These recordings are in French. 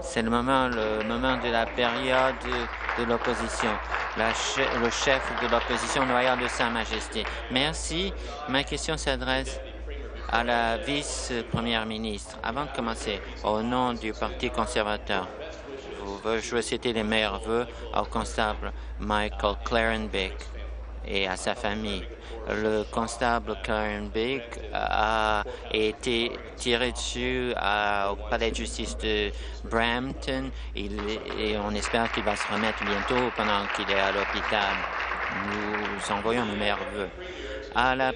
C'est le moment, le moment de la période de l'opposition. Le chef de l'opposition loyale de Sa Majesté. Merci. Ma question s'adresse à la vice-première ministre. Avant de commencer, au nom du Parti conservateur, je veux citer les meilleurs vœux au constable Michael Clarenbeck et à sa famille. Le constable Clarenbeck a été tiré dessus au palais de justice de Brampton et on espère qu'il va se remettre bientôt pendant qu'il est à l'hôpital. Nous envoyons nos meilleurs vœux. À la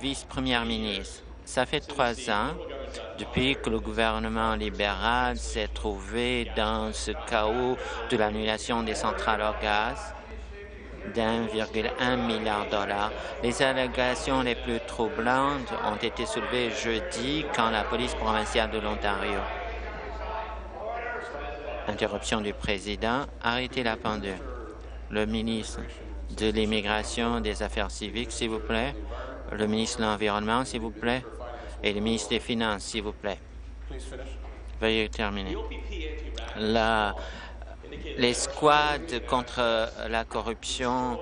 vice-première ministre, ça fait trois ans depuis que le gouvernement libéral s'est trouvé dans ce chaos de l'annulation des centrales au gaz d'1,1 milliard de dollars. Les allégations les plus troublantes ont été soulevées jeudi quand la police provinciale de l'Ontario Interruption du président. Arrêtez la pendule. Le ministre de l'Immigration, des Affaires civiques, s'il vous plaît. Le ministre de l'Environnement, s'il vous plaît et le ministre des Finances, s'il vous plaît. Veuillez terminer. La, les squads contre la corruption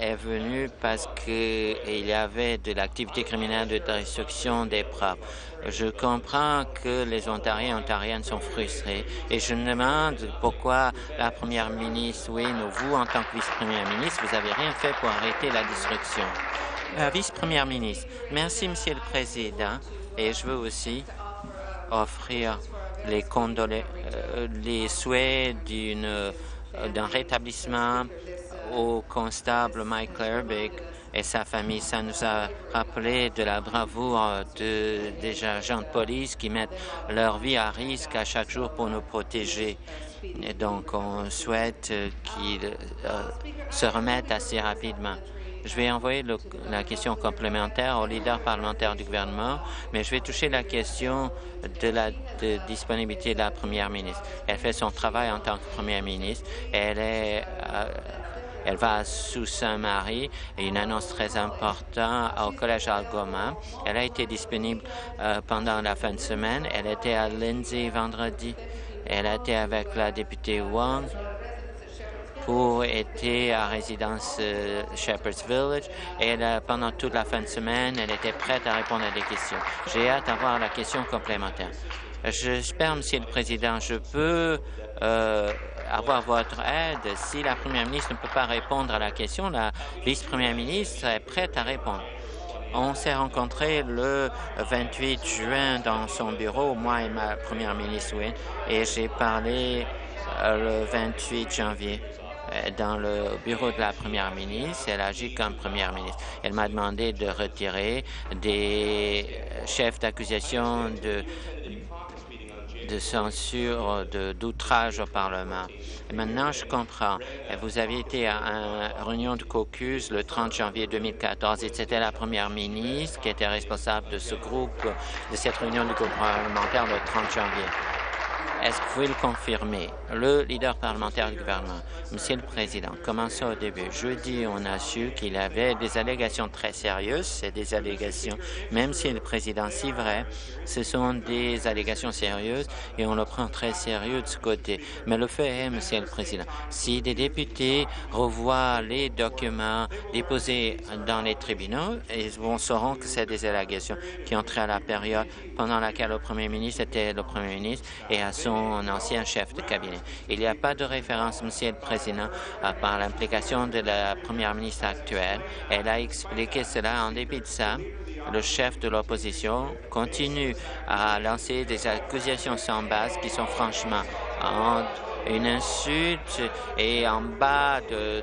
est venu parce qu'il y avait de l'activité criminelle de destruction des preuves. Je comprends que les Ontariens et Ontariennes sont frustrés et je me demande pourquoi la première ministre, oui, vous, en tant que vice-première ministre, vous n'avez rien fait pour arrêter la destruction. La vice-première ministre, merci, Monsieur le Président, et je veux aussi offrir les, euh, les souhaits euh, d'un rétablissement au constable Mike Clairbeck et sa famille. Ça nous a rappelé de la bravoure de, des agents de police qui mettent leur vie à risque à chaque jour pour nous protéger. Et donc, on souhaite qu'ils euh, se remettent assez rapidement. Je vais envoyer la question complémentaire au leader parlementaire du gouvernement, mais je vais toucher la question de la disponibilité de la première ministre. Elle fait son travail en tant que première ministre. Elle est euh, elle va à Sault-Saint-Marie et une annonce très importante au Collège Algoma. Elle a été disponible euh, pendant la fin de semaine. Elle était à Lindsay vendredi. Elle été avec la députée Wong pour être à résidence euh, Shepherd's Village et pendant toute la fin de semaine, elle était prête à répondre à des questions. J'ai hâte d'avoir la question complémentaire. J'espère, Monsieur le Président, je peux euh, avoir votre aide. Si la Première ministre ne peut pas répondre à la question, la vice-première ministre est prête à répondre. On s'est rencontrés le 28 juin dans son bureau, moi et ma première ministre, et j'ai parlé euh, le 28 janvier. Euh, dans le bureau de la première ministre. Elle agit comme première ministre. Elle m'a demandé de retirer des chefs d'accusation de de censure, d'outrage au Parlement. Maintenant, je comprends. Vous avez été à une réunion de caucus le 30 janvier 2014 et c'était la première ministre qui était responsable de ce groupe, de cette réunion du groupe parlementaire le 30 janvier. Est-ce que vous pouvez le confirmer? Le leader parlementaire du gouvernement, Monsieur le Président, commençons au début? Jeudi, on a su qu'il avait des allégations très sérieuses. C'est des allégations, même si le Président, si vrai, ce sont des allégations sérieuses et on le prend très sérieux de ce côté. Mais le fait est, Monsieur le Président, si des députés revoient les documents déposés dans les tribunaux, ils sauront que c'est des allégations qui ont trait à la période pendant laquelle le Premier ministre était le Premier ministre et à son son ancien chef de cabinet. Il n'y a pas de référence, Monsieur le Président, par l'implication de la Première ministre actuelle. Elle a expliqué cela. En dépit de ça, le chef de l'opposition continue à lancer des accusations sans base qui sont franchement une insulte et en bas de,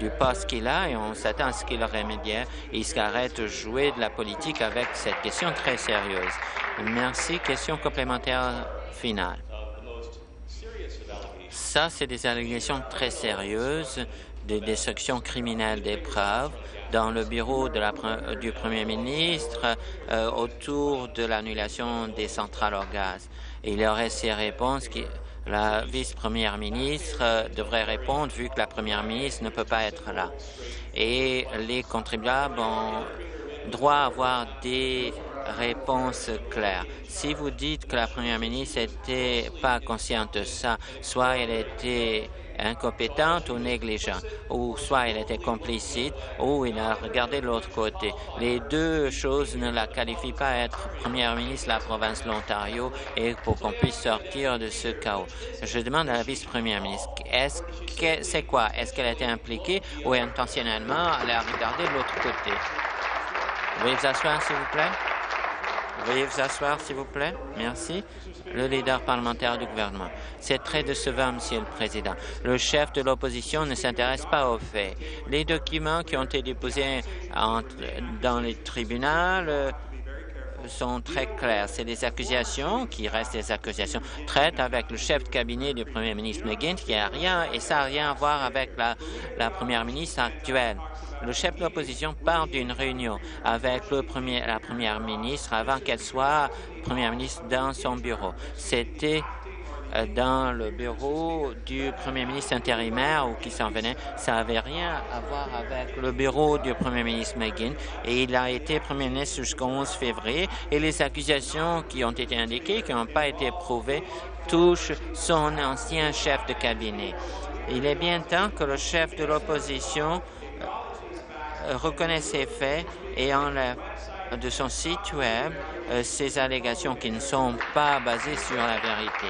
du, poste qu'il a et on s'attend à ce qu'il remédière et il s'arrête de jouer de la politique avec cette question très sérieuse. Merci. Question complémentaire finale. Ça, c'est des allégations très sérieuses de destruction criminelle des preuves dans le bureau du Premier ministre euh, autour de l'annulation des centrales au gaz. il y aurait ces réponses qui, la vice-première ministre euh, devrait répondre vu que la première ministre ne peut pas être là. Et les contribuables ont droit à avoir des réponse claire. Si vous dites que la première ministre n'était pas consciente de ça, soit elle était incompétente ou négligente, ou soit elle était complicite, ou il a regardé de l'autre côté. Les deux choses ne la qualifient pas à être première ministre de la province de l'Ontario et pour qu'on puisse sortir de ce chaos. Je demande à la vice-première ministre, est-ce que c'est quoi? Est-ce qu'elle été impliquée ou intentionnellement elle a regardé de l'autre côté? Veuillez vous asseoir, s'il vous plaît. Veuillez vous asseoir, s'il vous plaît. Merci. Le leader parlementaire du gouvernement. C'est très décevant, Monsieur le Président. Le chef de l'opposition ne s'intéresse pas aux faits. Les documents qui ont été déposés dans les tribunaux euh, sont très clairs. C'est des accusations qui restent des accusations. Traitent avec le chef de cabinet du premier ministre McGuinness qui a rien, et ça n'a rien à voir avec la, la première ministre actuelle. Le chef de l'opposition part d'une réunion avec la première ministre avant qu'elle soit première ministre dans son bureau. C'était euh, dans le bureau du premier ministre intérimaire ou qui s'en venait. Ça n'avait rien à voir avec le bureau du premier ministre McGinn et il a été premier ministre jusqu'au 11 février et les accusations qui ont été indiquées, qui n'ont pas été prouvées, touchent son ancien chef de cabinet. Il est bien temps que le chef de l'opposition reconnaît ces faits et enlève de son site Web euh, ces allégations qui ne sont pas basées sur la vérité.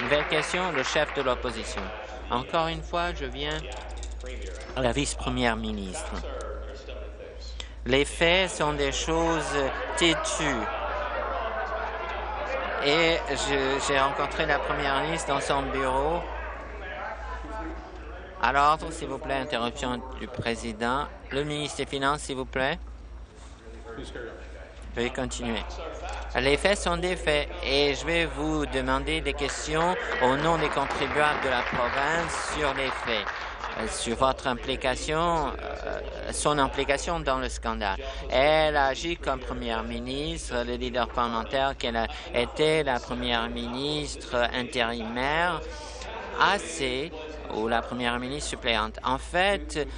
Nouvelle question, le chef de l'opposition. Encore une fois, je viens à la vice-première ministre. Les faits sont des choses têtues. Et j'ai rencontré la première ministre dans son bureau. À l'ordre, s'il vous plaît, interruption du président. Le ministre des Finances, s'il vous plaît. Veuillez continuer. Les faits sont des faits et je vais vous demander des questions au nom des contribuables de la province sur les faits euh, sur votre implication, euh, son implication dans le scandale. Elle agit comme première ministre, le leader parlementaire qu'elle a été la première ministre intérimaire assez ou la première ministre suppléante. En fait,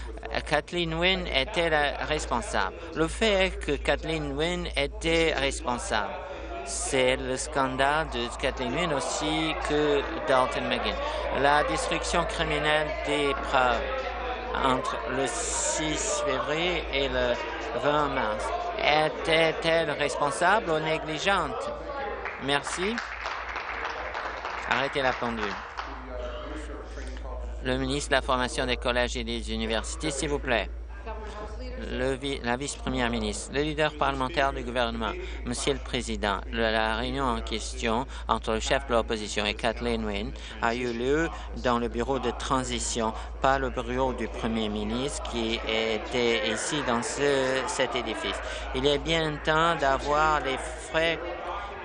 Kathleen Wynne était la responsable. Le fait est que Kathleen Wynne était responsable. C'est le scandale de Kathleen Wynne aussi que Dalton McGinn. La destruction criminelle des preuves entre le 6 février et le 20 mars. Était-elle responsable ou négligente? Merci. Arrêtez la pendule. Le ministre de la Formation des collèges et des universités, s'il vous plaît. Le, la vice-première ministre, le leader parlementaire du gouvernement, Monsieur le Président, la réunion en question entre le chef de l'opposition et Kathleen Wynne a eu lieu dans le bureau de transition, pas le bureau du Premier ministre qui était ici dans ce, cet édifice. Il est bien temps d'avoir les frais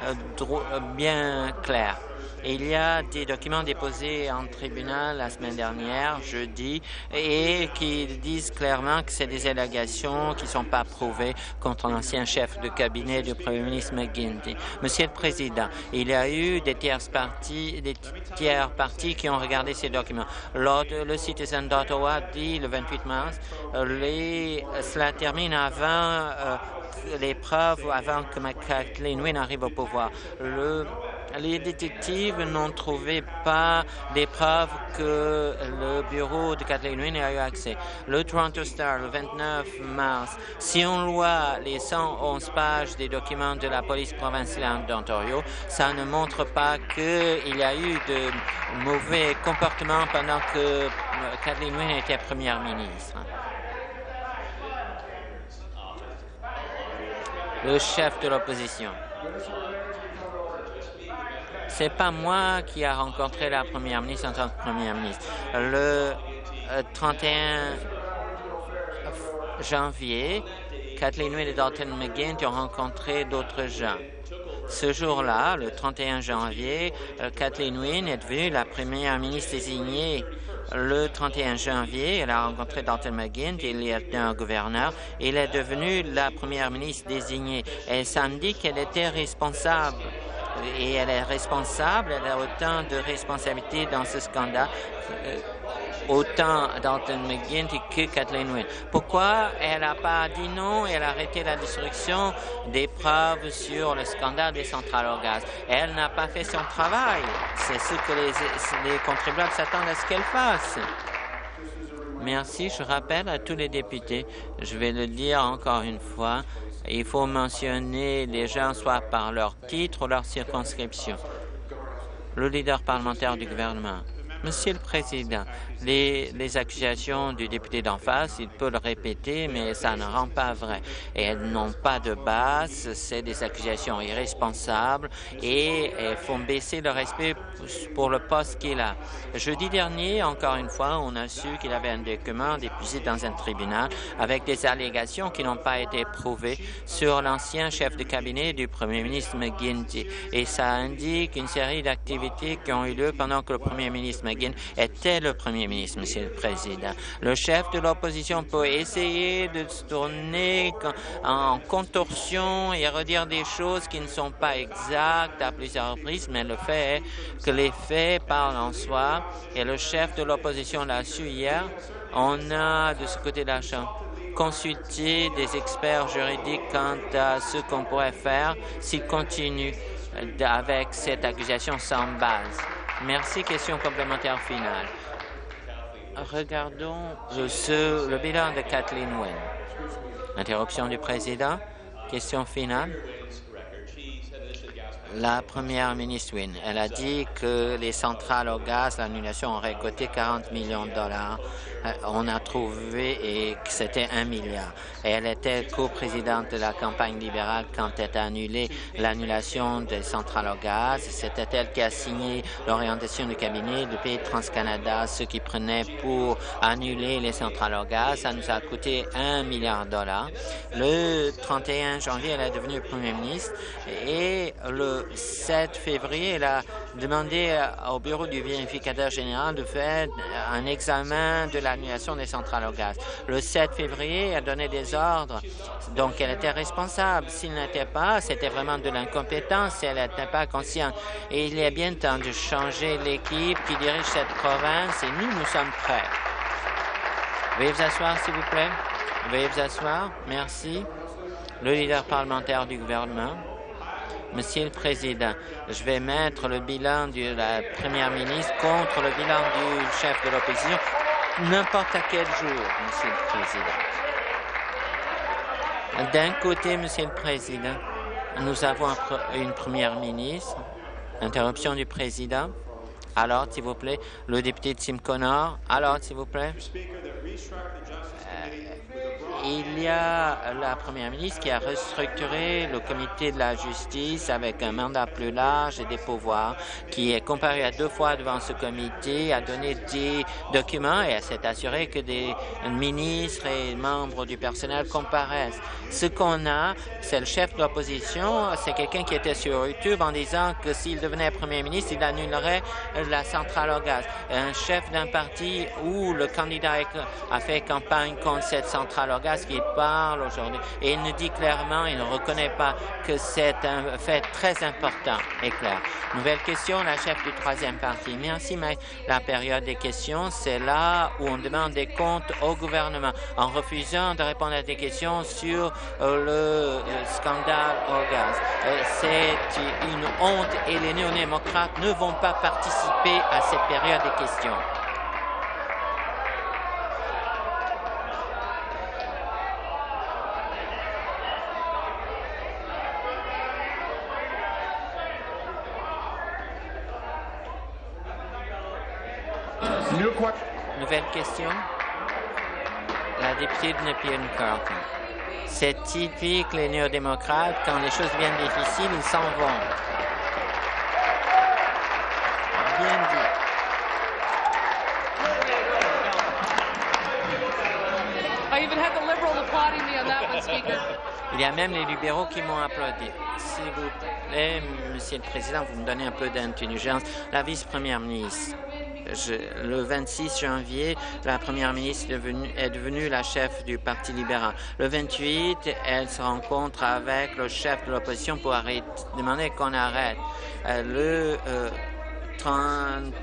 euh, bien clairs. Il y a des documents déposés en tribunal la semaine dernière, jeudi, et qui disent clairement que c'est des allégations qui ne sont pas prouvées contre l'ancien chef de cabinet du premier ministre McGuinty. Monsieur le Président, il y a eu des tiers parties, des tiers parties qui ont regardé ces documents. Lors de le Citizen d'Ottawa dit le 28 mars, les, cela termine avant euh, les preuves avant que Kathleen Wynne arrive au pouvoir. Les détectives n'ont trouvé pas des preuves que le bureau de Kathleen Wynne a eu accès. Le Toronto Star, le 29 mars, si on voit les 111 pages des documents de la police provinciale d'Ontario, ça ne montre pas qu'il y a eu de mauvais comportements pendant que Kathleen Wynne était première ministre. Le chef de l'opposition. C'est pas moi qui a rencontré la première ministre en tant que première ministre. Le 31 euh, janvier, Kathleen Wynne et Dalton McGuinn ont rencontré d'autres gens. Ce jour-là, le 31 janvier, euh, Kathleen Wynne est devenue la première ministre désignée. Le 31 janvier, elle a rencontré Dalton McGuinn, il est un gouverneur. Il est devenu la première ministre désignée. Et ça dit qu'elle était responsable et elle est responsable, elle a autant de responsabilités dans ce scandale autant Dalton McGuinty que Kathleen Wynne. Pourquoi elle n'a pas dit non et elle a arrêté la destruction des preuves sur le scandale des centrales au gaz? Elle n'a pas fait son travail. C'est ce que les, les contribuables s'attendent à ce qu'elle fasse. Merci. Je rappelle à tous les députés, je vais le dire encore une fois, il faut mentionner les gens soit par leur titre ou leur circonscription. Le leader parlementaire du gouvernement. Monsieur le Président, les, les accusations du député d'en face, il peut le répéter, mais ça ne rend pas vrai. Et elles n'ont pas de base, c'est des accusations irresponsables et il faut baisser le respect pour le poste qu'il a. Jeudi dernier, encore une fois, on a su qu'il avait un document déposé dans un tribunal avec des allégations qui n'ont pas été prouvées sur l'ancien chef de cabinet du premier ministre McGuinty. Et ça indique une série d'activités qui ont eu lieu pendant que le premier ministre McGuinn était le premier ministre, Monsieur le Président. Le chef de l'opposition peut essayer de se tourner en contorsion et redire des choses qui ne sont pas exactes à plusieurs reprises, mais le fait est que les faits parlent en soi et le chef de l'opposition l'a su hier. On a de ce côté de la Chambre consulté des experts juridiques quant à ce qu'on pourrait faire s'il continue avec cette accusation sans base. Merci. Question complémentaire finale. Regardons le, le bilan de Kathleen Wynne. Interruption du président. Question finale. La première ministre Wynne, elle a dit que les centrales au gaz, l'annulation aurait coûté 40 millions de dollars. Euh, on a trouvé et que c'était un milliard. Elle était coprésidente de la campagne libérale quand elle a annulé l'annulation des centrales au gaz. C'était elle qui a signé l'orientation du cabinet du pays TransCanada, ce qui prenait pour annuler les centrales au gaz. Ça nous a coûté un milliard de dollars. Le 31 janvier, elle est devenue premier ministre et le 7 février, elle a demandé au bureau du vérificateur général de faire un examen de l'annulation des centrales au gaz. Le 7 février, elle a donné des ordres, donc elle était responsable. S'il n'était pas, c'était vraiment de l'incompétence, elle n'était pas consciente. Et il est bien temps de changer l'équipe qui dirige cette province et nous, nous sommes prêts. Veuillez vous asseoir, s'il vous plaît. Veuillez vous asseoir. Merci. Le leader parlementaire du gouvernement. Monsieur le Président, je vais mettre le bilan de la Première ministre contre le bilan du chef de l'opposition n'importe à quel jour, Monsieur le Président. D'un côté, Monsieur le Président, nous avons une Première ministre. Interruption du Président. Alors, s'il vous plaît, le député de Simconor. Alors, s'il vous plaît il y a la première ministre qui a restructuré le comité de la justice avec un mandat plus large et des pouvoirs, qui est comparé à deux fois devant ce comité, a donné des documents et s'est assuré que des ministres et membres du personnel comparaissent. Ce qu'on a, c'est le chef de l'opposition, c'est quelqu'un qui était sur YouTube en disant que s'il devenait premier ministre, il annulerait la centrale au gaz. Un chef d'un parti où le candidat a fait campagne contre cette centrale au gaz qui parle aujourd'hui. Et il nous dit clairement, il ne reconnaît pas que c'est un fait très important et clair. Nouvelle question, la chef du troisième parti. Merci, mais la période des questions, c'est là où on demande des comptes au gouvernement en refusant de répondre à des questions sur euh, le euh, scandale au gaz. Euh, c'est une honte et les néo-démocrates ne vont pas participer à cette période des questions. Nouvelle question. La députée de Nepean Carlton. C'est typique les néo-démocrates, quand les choses deviennent difficiles, ils s'en vont. Bien dit. Il y a même les libéraux qui m'ont applaudi. S'il vous plaît, Monsieur le Président, vous me donnez un peu d'intelligence. La vice-première ministre le 26 janvier, la première ministre est devenue, la chef du Parti libéral. Le 28, elle se rencontre avec le chef de l'opposition pour demander qu'on arrête. Euh, le, euh, 30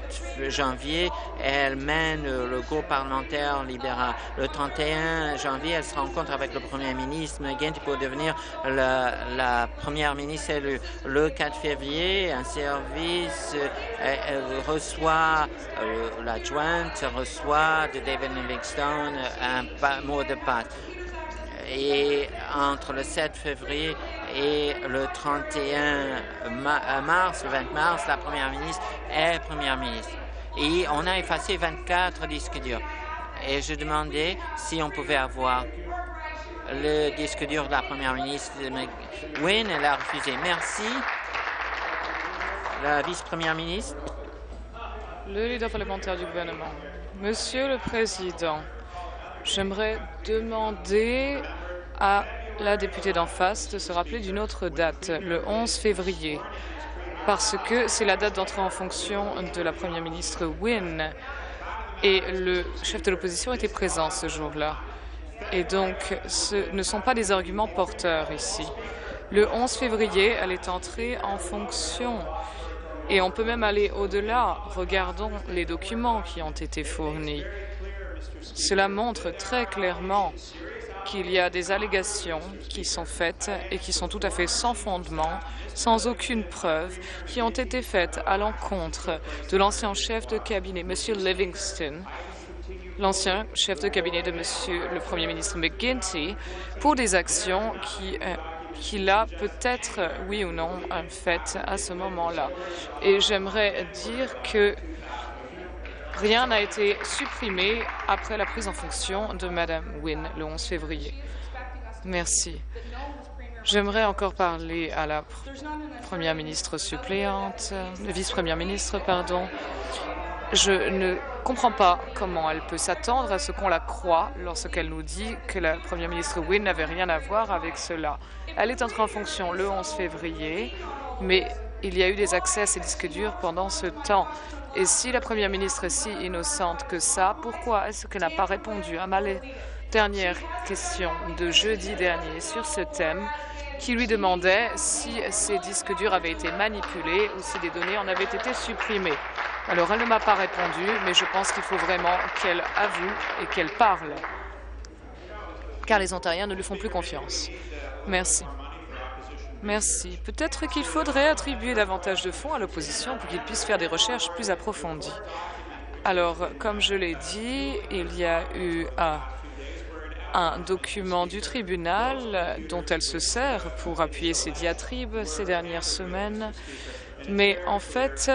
janvier, elle mène le groupe parlementaire libéral. Le 31 janvier, elle se rencontre avec le premier ministre McGuinty pour devenir la, première ministre élue. Le 4 février, un service reçoit, euh, la jointe reçoit de David Livingstone un mot de passe et entre le 7 février et le 31 euh, mars, le 20 mars, la première ministre est première ministre. Et on a effacé 24 disques durs. Et je demandais si on pouvait avoir le disque dur de la première ministre Wynne. Elle a refusé. Merci. La vice-première ministre. Le leader parlementaire du gouvernement. Monsieur le Président, J'aimerais demander à la députée d'en face de se rappeler d'une autre date, le 11 février, parce que c'est la date d'entrée en fonction de la Première ministre Wynne et le chef de l'opposition était présent ce jour-là. Et donc, ce ne sont pas des arguments porteurs ici. Le 11 février, elle est entrée en fonction. Et on peut même aller au-delà. Regardons les documents qui ont été fournis. Cela montre très clairement qu'il y a des allégations qui sont faites et qui sont tout à fait sans fondement, sans aucune preuve, qui ont été faites à l'encontre de l'ancien chef de cabinet, M. Livingston, l'ancien chef de cabinet de M. le Premier ministre McGuinty, pour des actions qui euh, qu'il a peut-être, oui ou non, faites à ce moment-là. Et j'aimerais dire que Rien n'a été supprimé après la prise en fonction de Mme Wynne le 11 février. Merci. J'aimerais encore parler à la première ministre suppléante, vice-première ministre, pardon. Je ne comprends pas comment elle peut s'attendre à ce qu'on la croit lorsqu'elle nous dit que la première ministre Wynne n'avait rien à voir avec cela. Elle est entrée en fonction le 11 février, mais il y a eu des accès à ces disques durs pendant ce temps. Et si la Première ministre est si innocente que ça, pourquoi est-ce qu'elle n'a pas répondu à ma dernière question de jeudi dernier sur ce thème qui lui demandait si ces disques durs avaient été manipulés ou si des données en avaient été supprimées. Alors, elle ne m'a pas répondu, mais je pense qu'il faut vraiment qu'elle avoue et qu'elle parle, car les Ontariens ne lui font plus confiance. Merci. Merci. Peut-être qu'il faudrait attribuer davantage de fonds à l'opposition pour qu'il puisse faire des recherches plus approfondies. Alors, comme je l'ai dit, il y a eu un, un, document du tribunal dont elle se sert pour appuyer ses diatribes ces dernières semaines. Mais en fait,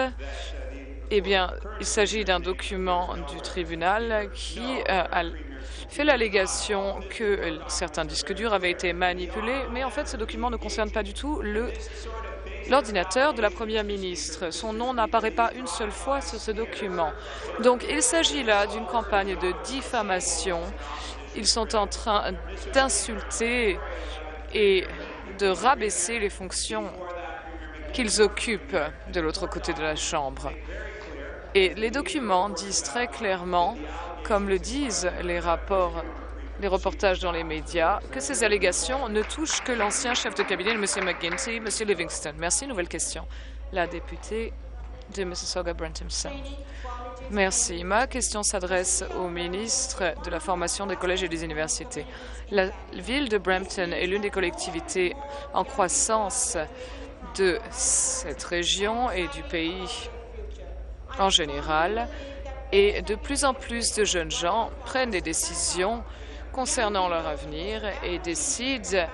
eh bien, il s'agit d'un document du tribunal qui euh, a fait l'allégation que certains disques durs avaient été manipulés, mais en fait, ce document ne concerne pas du tout l'ordinateur de la Première ministre. Son nom n'apparaît pas une seule fois sur ce document. Donc, il s'agit là d'une campagne de diffamation. Ils sont en train d'insulter et de rabaisser les fonctions qu'ils occupent de l'autre côté de la Chambre. Et les documents disent très clairement, comme le disent les rapports, les reportages dans les médias, que ces allégations ne touchent que l'ancien chef de cabinet, M. McGuinty, M. Livingston. Merci. Nouvelle question. La députée de Mississauga Brenton Merci. Ma question s'adresse au ministre de la Formation des collèges et des universités. La ville de Brampton est l'une des collectivités en croissance de cette région et du pays en général, et de plus en plus de jeunes gens prennent des décisions concernant leur avenir et décident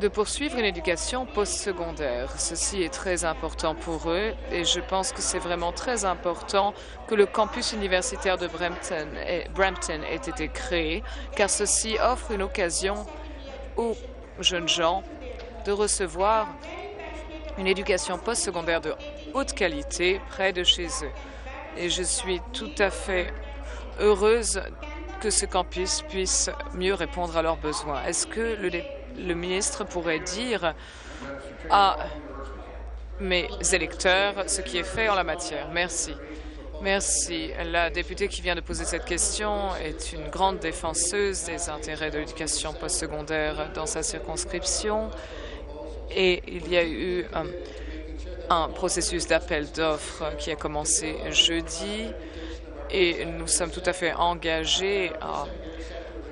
de poursuivre une éducation postsecondaire. Ceci est très important pour eux et je pense que c'est vraiment très important que le campus universitaire de Brampton, ait été créé car ceci offre une occasion aux jeunes gens de recevoir une éducation postsecondaire de haute qualité près de chez eux. Et je suis tout à fait heureuse que ce campus puisse mieux répondre à leurs besoins. Est-ce que le, ministre pourrait dire à mes électeurs ce qui est fait en la matière? Merci. Merci. La députée qui vient de poser cette question est une grande défenseuse des intérêts de l'éducation postsecondaire dans sa circonscription et il y a eu un processus d'appel d'offres qui a commencé jeudi et nous sommes tout à fait engagés à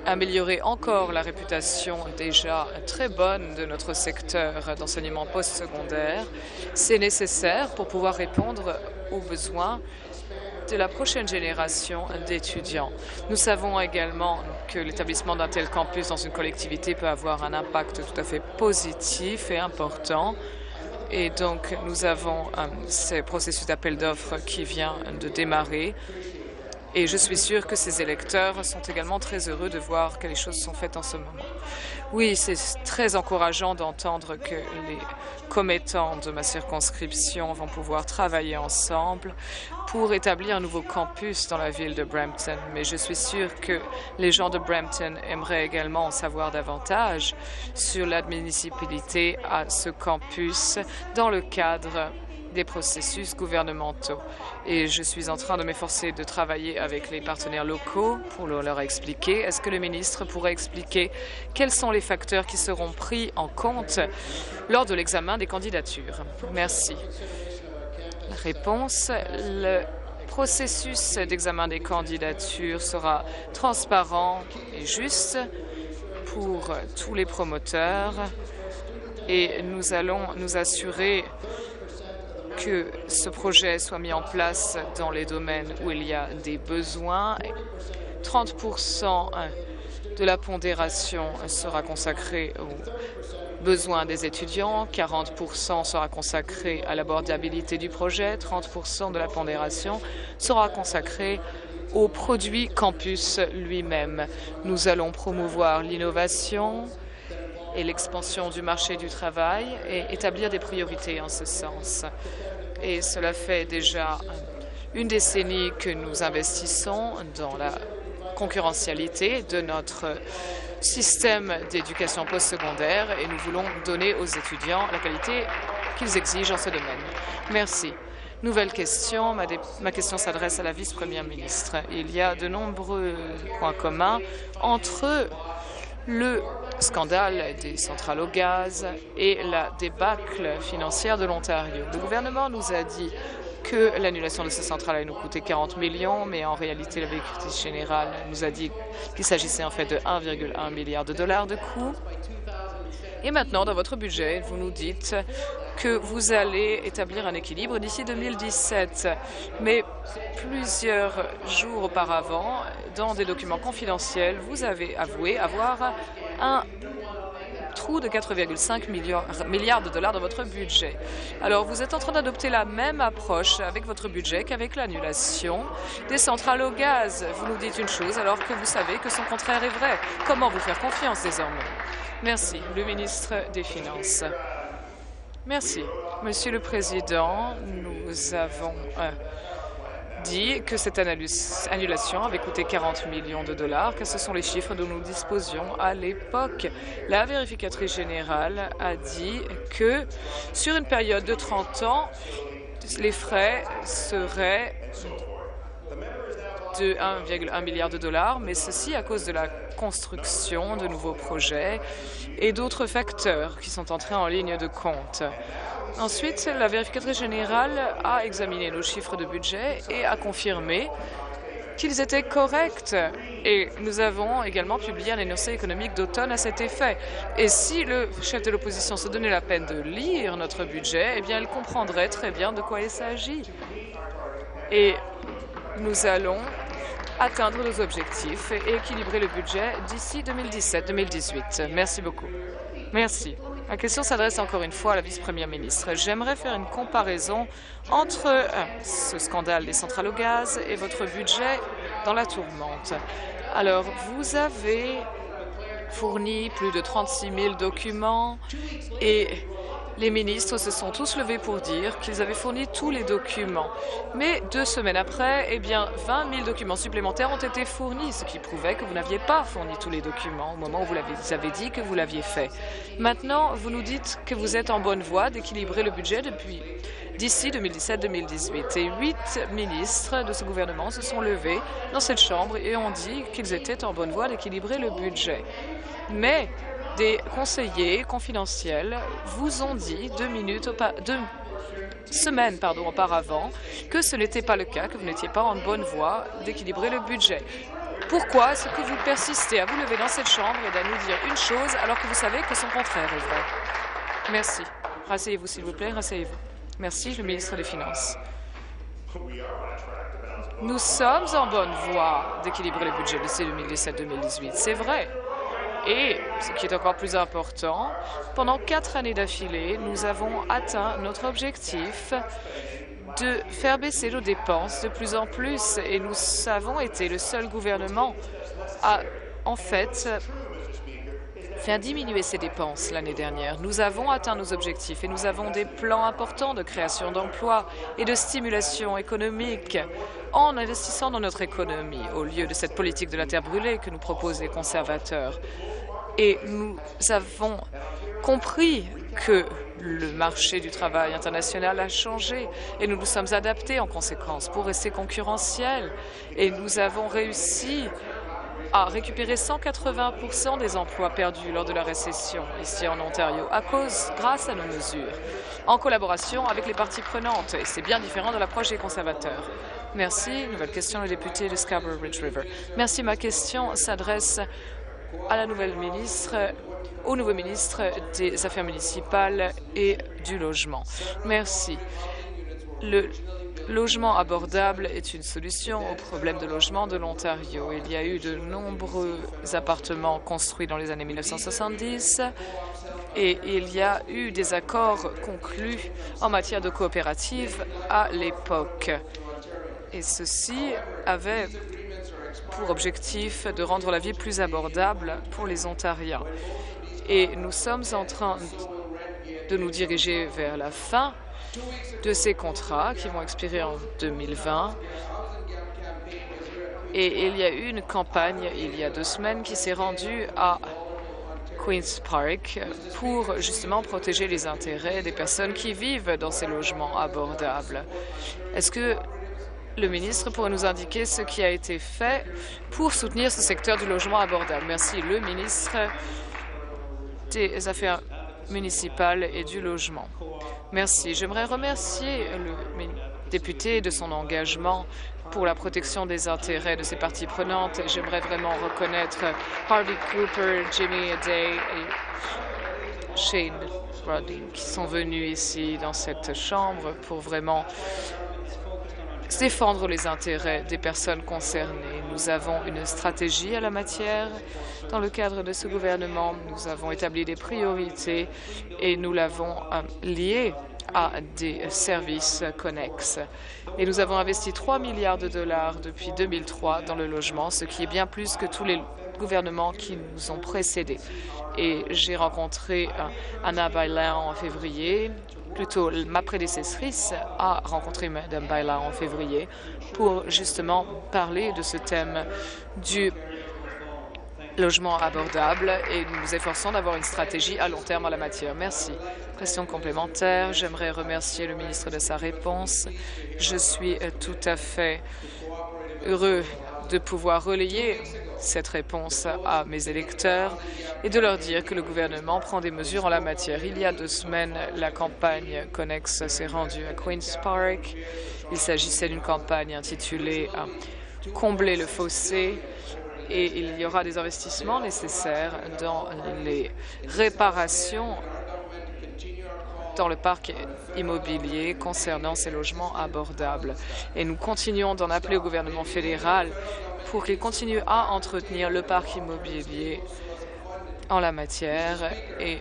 améliorer encore la réputation déjà très bonne de notre secteur d'enseignement postsecondaire. C'est nécessaire pour pouvoir répondre aux besoins de la prochaine génération d'étudiants. Nous savons également que l'établissement d'un tel campus dans une collectivité peut avoir un impact tout à fait positif et important. Et donc, nous avons un, ce processus d'appel d'offres qui vient de démarrer et je suis sûre que ces électeurs sont également très heureux de voir que les choses sont faites en ce moment. Oui, c'est très encourageant d'entendre que les commettants de ma circonscription vont pouvoir travailler ensemble pour établir un nouveau campus dans la ville de Brampton. Mais je suis sûre que les gens de Brampton aimeraient également en savoir davantage sur l'admissibilité à ce campus dans le cadre des processus gouvernementaux. Et je suis en train de m'efforcer de travailler avec les partenaires locaux pour leur expliquer. Est-ce que le ministre pourrait expliquer quels sont les facteurs qui seront pris en compte lors de l'examen des candidatures? Merci. Réponse. Le processus d'examen des candidatures sera transparent et juste pour tous les promoteurs et nous allons nous assurer que ce projet soit mis en place dans les domaines où il y a des besoins. 30 de la pondération sera consacrée aux besoins des étudiants, 40% sera consacré à l'abordabilité du projet, 30% de la pondération sera consacrée au produit campus lui-même. Nous allons promouvoir l'innovation et l'expansion du marché du travail et établir des priorités en ce sens et cela fait déjà une décennie que nous investissons dans la concurrentialité de notre système d'éducation postsecondaire et nous voulons donner aux étudiants la qualité qu'ils exigent en ce domaine. Merci. Nouvelle question. Ma, ma question s'adresse à la vice-première ministre. Il y a de nombreux points communs entre le scandale des centrales au gaz et la débâcle financière de l'Ontario. Le gouvernement nous a dit que l'annulation de ces centrales allait nous coûter 40 millions, mais en réalité, la vérité générale nous a dit qu'il s'agissait en fait de 1,1 milliard de dollars de coûts. Et maintenant, dans votre budget, vous nous dites que vous allez établir un équilibre d'ici 2017. Mais plusieurs jours auparavant, dans des documents confidentiels, vous avez avoué avoir un trou de 4,5 milliards de dollars dans votre budget. Alors, vous êtes en train d'adopter la même approche avec votre budget qu'avec l'annulation des centrales au gaz. Vous nous dites une chose alors que vous savez que son contraire est vrai. Comment vous faire confiance désormais? Merci. Le ministre des Finances. Merci. Monsieur le Président, nous avons... Euh, dit que cette annulation avait coûté 40 millions de dollars, car ce sont les chiffres dont nous disposions à l'époque. La vérificatrice générale a dit que sur une période de 30 ans, les frais seraient de 1,1 milliard de dollars, mais ceci à cause de la construction de nouveaux projets et d'autres facteurs qui sont entrés en ligne de compte. Ensuite, la vérificatrice générale a examiné nos chiffres de budget et a confirmé qu'ils étaient corrects. Et nous avons également publié un énoncé économique d'automne à cet effet. Et si le chef de l'opposition se donnait la peine de lire notre budget, eh bien, elle comprendrait très bien de quoi il s'agit. Et nous allons atteindre nos objectifs et équilibrer le budget d'ici 2017-2018. Merci beaucoup. Merci. Ma question s'adresse encore une fois à la vice-première ministre. J'aimerais faire une comparaison entre euh, ce scandale des centrales au gaz et votre budget dans la tourmente. Alors, vous avez fourni plus de 36 000 documents et les ministres se sont tous levés pour dire qu'ils avaient fourni tous les documents. Mais deux semaines après, eh bien, 20 000 documents supplémentaires ont été fournis, ce qui prouvait que vous n'aviez pas fourni tous les documents au moment où vous, avez dit que vous l'aviez fait. Maintenant, vous nous dites que vous êtes en bonne voie d'équilibrer le budget depuis d'ici 2017-2018. Et huit ministres de ce gouvernement se sont levés dans cette Chambre et ont dit qu'ils étaient en bonne voie d'équilibrer le budget. Mais des conseillers confidentiels vous ont dit deux minutes, deux semaines auparavant que ce n'était pas le cas, que vous n'étiez pas en bonne voie d'équilibrer le budget. Pourquoi est-ce que vous persistez à vous lever dans cette chambre et à nous dire une chose alors que vous savez que son contraire est vrai? Merci. Rasseyez-vous, s'il vous plaît, rasseyez-vous. Merci, le ministre des Finances. Nous sommes en bonne voie d'équilibrer le budget de 2017-2018, c'est vrai. Et, ce qui est encore plus important, pendant quatre années d'affilée, nous avons atteint notre objectif de faire baisser nos dépenses de plus en plus et nous avons été le seul gouvernement à, en fait, faire diminuer ces dépenses l'année dernière. Nous avons atteint nos objectifs et nous avons des plans importants de création d'emplois et de stimulation économique en investissant dans notre économie au lieu de cette politique de la terre brûlée que nous proposent les conservateurs. Et nous avons compris que le marché du travail international a changé et nous nous sommes adaptés en conséquence pour rester concurrentiels. Et nous avons réussi à récupérer 180 des emplois perdus lors de la récession ici en Ontario, à cause, grâce à nos mesures, en collaboration avec les parties prenantes. Et c'est bien différent de l'approche des conservateurs. Merci. Nouvelle question, le député de Scarborough Ridge River. Merci. Ma question s'adresse à la nouvelle ministre au nouveau ministre des Affaires municipales et du logement. Merci. Le logement abordable est une solution au problème de logement de l'Ontario. Il y a eu de nombreux appartements construits dans les années 1970 et il y a eu des accords conclus en matière de coopérative à l'époque. Et ceci avait pour objectif de rendre la vie plus abordable pour les Ontariens et nous sommes en train de nous diriger vers la fin de ces contrats qui vont expirer en 2020. Et il y a eu une campagne il y a deux semaines qui s'est rendue à Queen's Park pour justement protéger les intérêts des personnes qui vivent dans ces logements abordables. Est-ce que le ministre pourrait nous indiquer ce qui a été fait pour soutenir ce secteur du logement abordable? Merci. Le ministre des Affaires municipales et du logement. Merci. J'aimerais remercier le député de son engagement pour la protection des intérêts de ses parties prenantes. J'aimerais vraiment reconnaître Harvey Cooper, Jimmy Day et Shane Roddy qui sont venus ici dans cette chambre pour vraiment défendre les intérêts des personnes concernées. Nous avons une stratégie à la matière. Dans le cadre de ce gouvernement, nous avons établi des priorités et nous l'avons euh, lié à des services connexes. Et nous avons investi 3 milliards de dollars depuis 2003 dans le logement, ce qui est bien plus que tous les gouvernements qui nous ont précédés. Et j'ai rencontré euh, Anna Bailin en février, plutôt ma prédécessrice a rencontré Mme Baila en février pour justement parler de ce thème du logement abordable et nous nous efforçons d'avoir une stratégie à long terme en la matière. Merci. Question complémentaire. J'aimerais remercier le ministre de sa réponse. Je suis tout à fait heureux de pouvoir relayer cette réponse à mes électeurs et de leur dire que le gouvernement prend des mesures en la matière. Il y a deux semaines, la campagne Connex s'est rendue à Queen's Park. Il s'agissait d'une campagne intitulée euh, Combler le fossé et il y aura des investissements nécessaires dans les réparations dans le parc immobilier concernant ces logements abordables. Et nous continuons d'en appeler au gouvernement fédéral pour qu'il continue à entretenir le parc immobilier en la matière et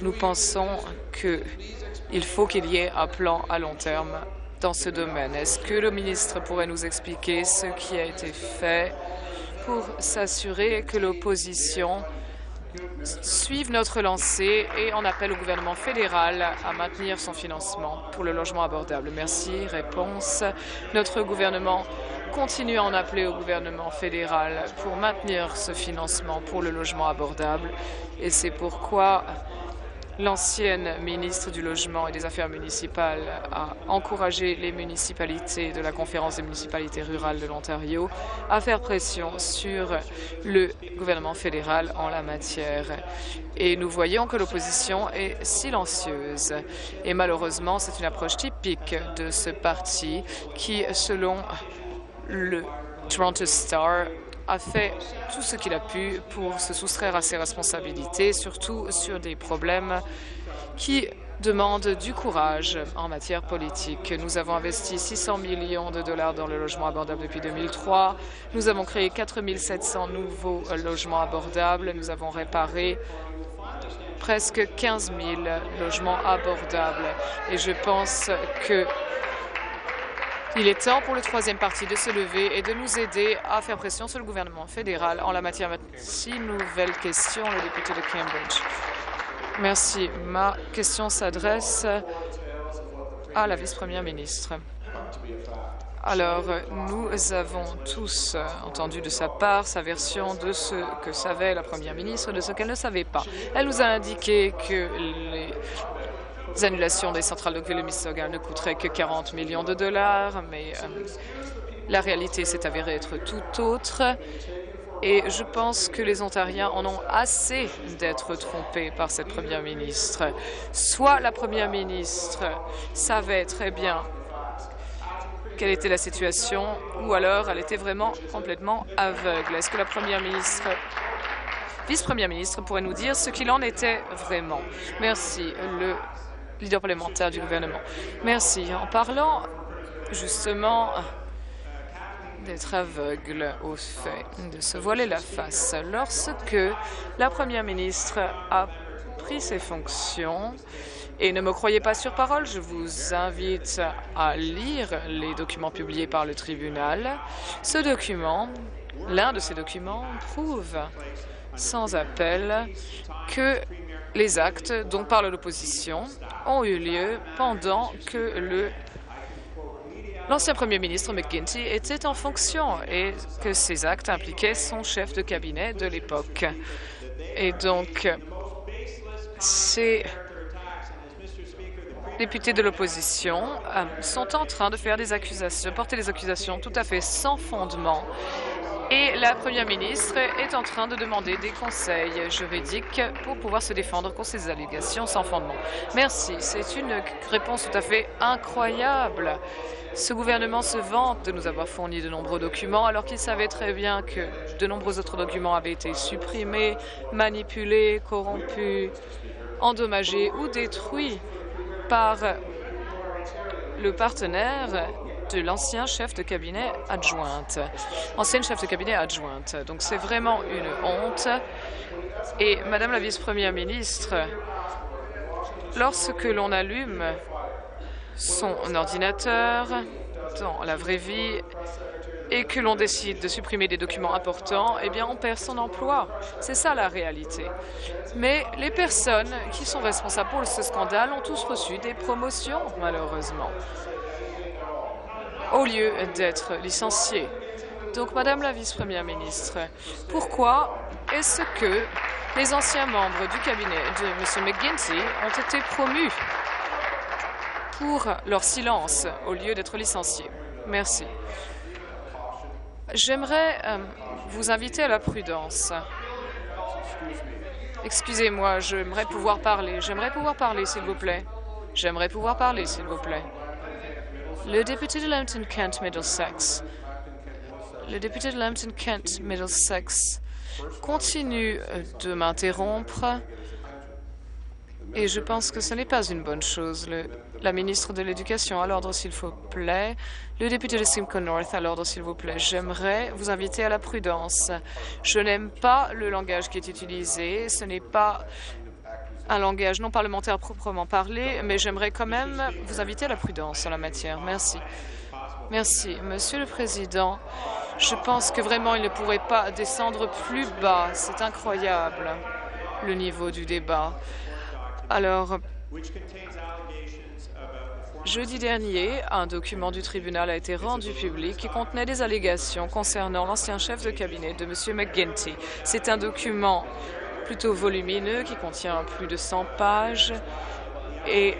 nous pensons qu'il faut qu'il y ait un plan à long terme dans ce domaine. Est-ce que le ministre pourrait nous expliquer ce qui a été fait pour s'assurer que l'opposition suive notre lancée et on appelle au gouvernement fédéral à maintenir son financement pour le logement abordable. Merci. Réponse. Notre gouvernement continue à en appeler au gouvernement fédéral pour maintenir ce financement pour le logement abordable et c'est pourquoi L'ancienne ministre du Logement et des Affaires municipales a encouragé les municipalités de la Conférence des municipalités rurales de l'Ontario à faire pression sur le gouvernement fédéral en la matière. Et nous voyons que l'opposition est silencieuse. Et malheureusement, c'est une approche typique de ce parti qui, selon le Toronto Star, a fait tout ce qu'il a pu pour se soustraire à ses responsabilités, surtout sur des problèmes qui demandent du courage en matière politique. Nous avons investi 600 millions de dollars dans le logement abordable depuis 2003. Nous avons créé 4 700 nouveaux logements abordables. Nous avons réparé presque 15 000 logements abordables. Et je pense que il est temps pour le troisième parti de se lever et de nous aider à faire pression sur le gouvernement fédéral en la matière. Merci. Nouvelle question, le député de Cambridge. Merci. Ma question s'adresse à la vice-première ministre. Alors, nous avons tous entendu de sa part sa version de ce que savait la première ministre, de ce qu'elle ne savait pas. Elle nous a indiqué que les les annulations des centrales de Mississauga ne coûteraient que 40 millions de dollars, mais euh, la réalité s'est avérée être tout autre. Et je pense que les Ontariens en ont assez d'être trompés par cette première ministre. Soit la première ministre savait très bien quelle était la situation, ou alors elle était vraiment complètement aveugle. Est-ce que la première ministre, vice-première ministre, pourrait nous dire ce qu'il en était vraiment? Merci. Leader parlementaire du gouvernement. Merci. En parlant justement d'être aveugle au fait de se voiler la face, lorsque la première ministre a pris ses fonctions, et ne me croyez pas sur parole, je vous invite à lire les documents publiés par le tribunal. Ce document, l'un de ces documents, prouve sans appel que les actes dont parle l'opposition ont eu lieu pendant que l'ancien premier ministre McGuinty était en fonction et que ces actes impliquaient son chef de cabinet de l'époque. Et donc, ces députés de l'opposition euh, sont en train de faire des accusations, de porter des accusations tout à fait sans fondement et la Première ministre est en train de demander des conseils juridiques pour pouvoir se défendre contre ces allégations sans fondement. Merci. C'est une réponse tout à fait incroyable. Ce gouvernement se vante de nous avoir fourni de nombreux documents alors qu'il savait très bien que de nombreux autres documents avaient été supprimés, manipulés, corrompus, endommagés ou détruits par le partenaire de l'ancien chef de cabinet adjointe, ancienne chef de cabinet adjointe. Donc c'est vraiment une honte. Et Madame la vice-première ministre, lorsque l'on allume son ordinateur dans la vraie vie et que l'on décide de supprimer des documents importants, eh bien, on perd son emploi. C'est ça la réalité. Mais les personnes qui sont responsables pour ce scandale ont tous reçu des promotions, malheureusement au lieu d'être licenciés. Donc, Madame la vice-première ministre, pourquoi est-ce que les anciens membres du cabinet de M. McGuinty ont été promus pour leur silence au lieu d'être licenciés? Merci. J'aimerais euh, vous inviter à la prudence. Excusez-moi, j'aimerais pouvoir parler. J'aimerais pouvoir parler, s'il vous plaît. J'aimerais pouvoir parler, s'il vous plaît. Le député de Lambton-Kent Middlesex, le député de Lambton-Kent Middlesex continue euh, de m'interrompre et je pense que ce n'est pas une bonne chose. la ministre de l'Éducation, à l'ordre, s'il vous plaît. Le député de Simcoe North, à l'ordre, s'il vous plaît. J'aimerais vous inviter à la prudence. Je n'aime pas le langage qui est utilisé. Ce n'est pas un langage non parlementaire proprement parlé, mais j'aimerais quand même vous inviter à la prudence en la matière. Merci. Merci. Monsieur le Président, je pense que vraiment il ne pourrait pas descendre plus bas. C'est incroyable, le niveau du débat. Alors, Jeudi dernier, un document du tribunal a été rendu public qui contenait des allégations concernant l'ancien chef de cabinet de M. McGuinty. C'est un document plutôt volumineux qui contient plus de 100 pages et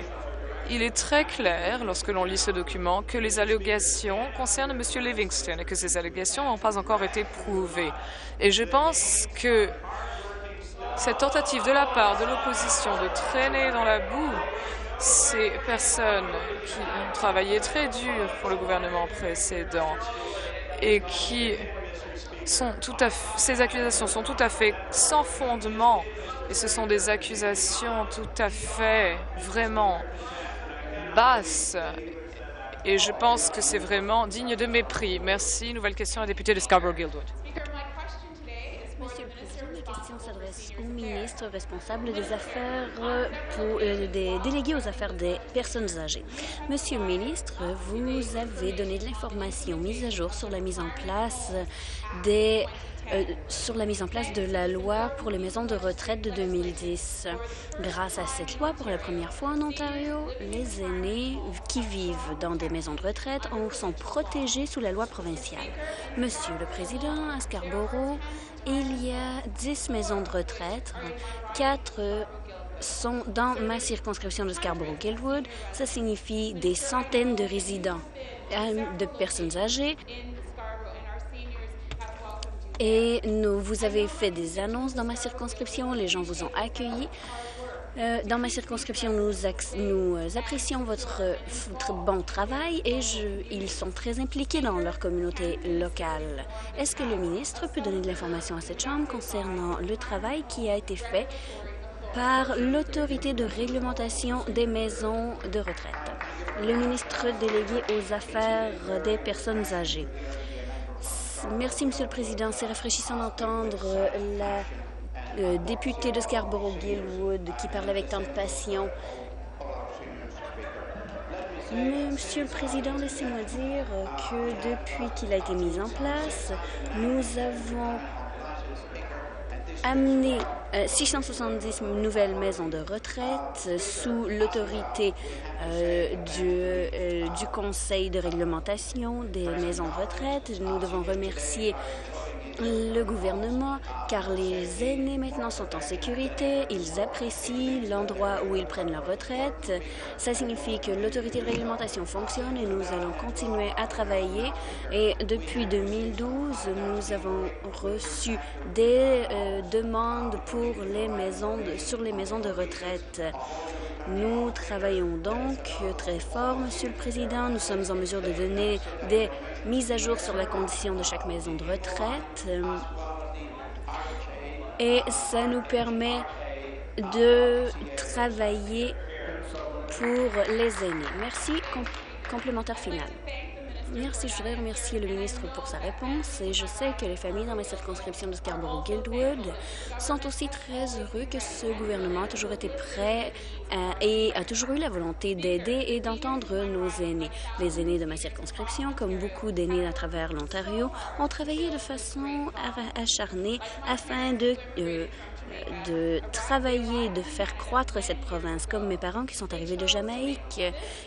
il est très clair, lorsque l'on lit ce document, que les allégations concernent M. Livingston et que ces allégations n'ont pas encore été prouvées. Et je pense que cette tentative de la part de l'opposition de traîner dans la boue ces personnes qui ont travaillé très dur pour le gouvernement précédent et qui sont tout à ces accusations sont tout à fait sans fondement et ce sont des accusations tout à fait vraiment basses et je pense que c'est vraiment digne de mépris. Merci. Nouvelle question à la députée de Scarborough-Guildwood. Question s'adresse au ministre responsable des affaires pour, euh, des délégués aux affaires des personnes âgées. Monsieur le ministre, vous avez donné de l'information mise à jour sur la mise en place des euh, sur la mise en place de la loi pour les maisons de retraite de 2010. Grâce à cette loi, pour la première fois en Ontario, les aînés qui vivent dans des maisons de retraite sont protégés sous la loi provinciale. Monsieur le Président, à Scarborough, il y a 10 maisons de retraite, 4 sont dans ma circonscription de Scarborough-Gilwood. Ça signifie des centaines de résidents, euh, de personnes âgées et vous avez fait des annonces dans ma circonscription, les gens vous ont accueilli. Euh, dans ma circonscription, nous, nous euh, apprécions votre, votre, bon travail et je, ils sont très impliqués dans leur communauté locale. Est-ce que le ministre peut donner de l'information à cette Chambre concernant le travail qui a été fait par l'autorité de réglementation des maisons de retraite? Le ministre délégué aux affaires des personnes âgées. Merci, Monsieur le Président. C'est rafraîchissant d'entendre la euh, députée de Scarborough-Gilwood qui parle avec tant de passion. Monsieur le Président, laissez-moi dire que depuis qu'il a été mis en place, nous avons amené 670 euh, nouvelles maisons de retraite sous l'autorité euh, euh, du Conseil de réglementation des maisons de retraite. Nous devons remercier le gouvernement, car les aînés maintenant sont en sécurité, ils apprécient l'endroit où ils prennent leur retraite. Ça signifie que l'autorité de réglementation fonctionne et nous allons continuer à travailler. Et depuis 2012, nous avons reçu des euh, demandes pour les maisons de, sur les maisons de retraite. Nous travaillons donc très fort, Monsieur le Président. Nous sommes en mesure de donner des mises à jour sur la condition de chaque maison de retraite. Et ça nous permet de travailler pour les aînés. Merci. complémentaire final. Merci. Je voudrais remercier le ministre pour sa réponse et je sais que les familles dans ma circonscription de Scarborough-Guildwood sont aussi très heureux que ce gouvernement a toujours été prêt et a toujours eu la volonté d'aider et d'entendre nos aînés. Les aînés de ma circonscription, comme beaucoup d'aînés à travers l'Ontario, ont travaillé de façon acharnée afin de euh, de travailler, de faire croître cette province, comme mes parents qui sont arrivés de Jamaïque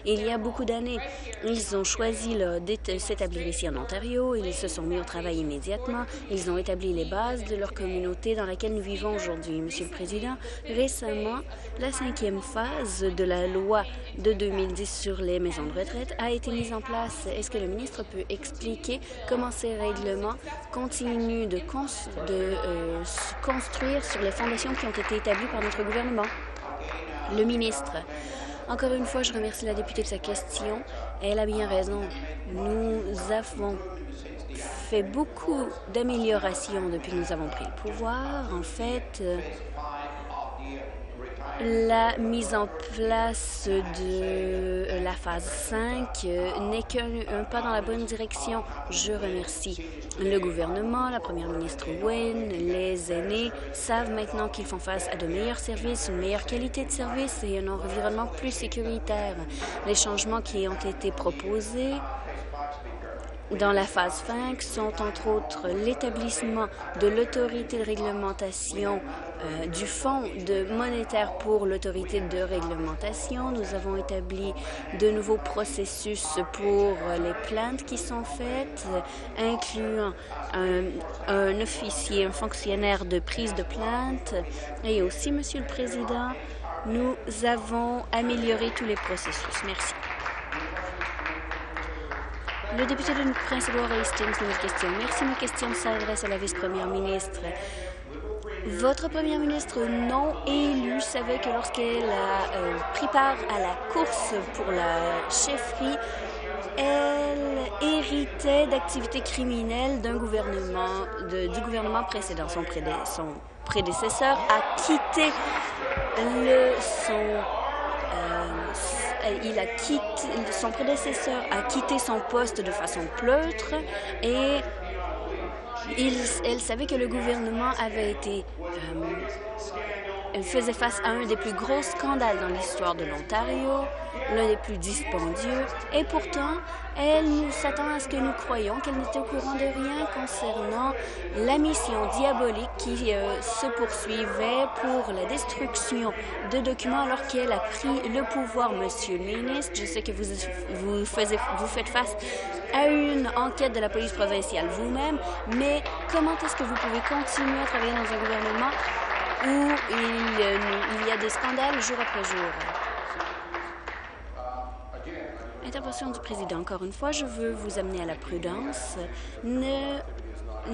il y a beaucoup d'années. Ils ont choisi de s'établir ici en Ontario, ils se sont mis au travail immédiatement, ils ont établi les bases de leur communauté dans laquelle nous vivons aujourd'hui. Monsieur le Président, récemment, la cinquième phase de la loi de 2010 sur les maisons de retraite a été mise en place. Est-ce que le ministre peut expliquer comment ces règlements continuent de, de euh, construire sur les fondations qui ont été établies par notre gouvernement? Le ministre. Encore une fois, je remercie la députée de sa question. Elle a bien raison. Nous avons fait beaucoup d'améliorations depuis que nous avons pris le pouvoir. En fait, la mise en place de la phase 5 n'est qu'un pas dans la bonne direction. Je remercie le gouvernement, la première ministre Wayne, les aînés savent maintenant qu'ils font face à de meilleurs services, une meilleure qualité de service et un environnement plus sécuritaire. Les changements qui ont été proposés dans la phase 5 sont entre autres l'établissement de l'autorité de réglementation euh, du Fonds de monétaire pour l'autorité de réglementation. Nous avons établi de nouveaux processus pour les plaintes qui sont faites, incluant un, un officier, un fonctionnaire de prise de plainte. Et aussi, Monsieur le Président, nous avons amélioré tous les processus. Merci. Le député de Prince Edward Hastings, nouvelle question. Merci. Ma question s'adresse à la vice-première ministre. Votre première ministre non élue savait que lorsqu'elle a euh, pris part à la course pour la chefferie, elle héritait d'activités criminelles d'un gouvernement, du gouvernement précédent. Son prédécesseur a quitté le, son, euh, il a quitté, son prédécesseur a quitté son poste de façon pleutre et il, elle savait que le gouvernement avait été euh, faisait face à un des plus gros scandales dans l'histoire de l'Ontario, l'un des plus dispendieux, et pourtant, elle s'attend à ce que nous croyions qu'elle n'était au courant de rien concernant la mission diabolique qui euh, se poursuivait pour la destruction de documents alors qu'elle a pris le pouvoir, Monsieur le ministre. Je sais que vous, vous, faisiez, vous faites face à une enquête de la police provinciale vous-même, mais comment est-ce que vous pouvez continuer à travailler dans un gouvernement où il, euh, il y a des scandales jour après jour? Intervention du président. Encore une fois, je veux vous amener à la prudence. Ne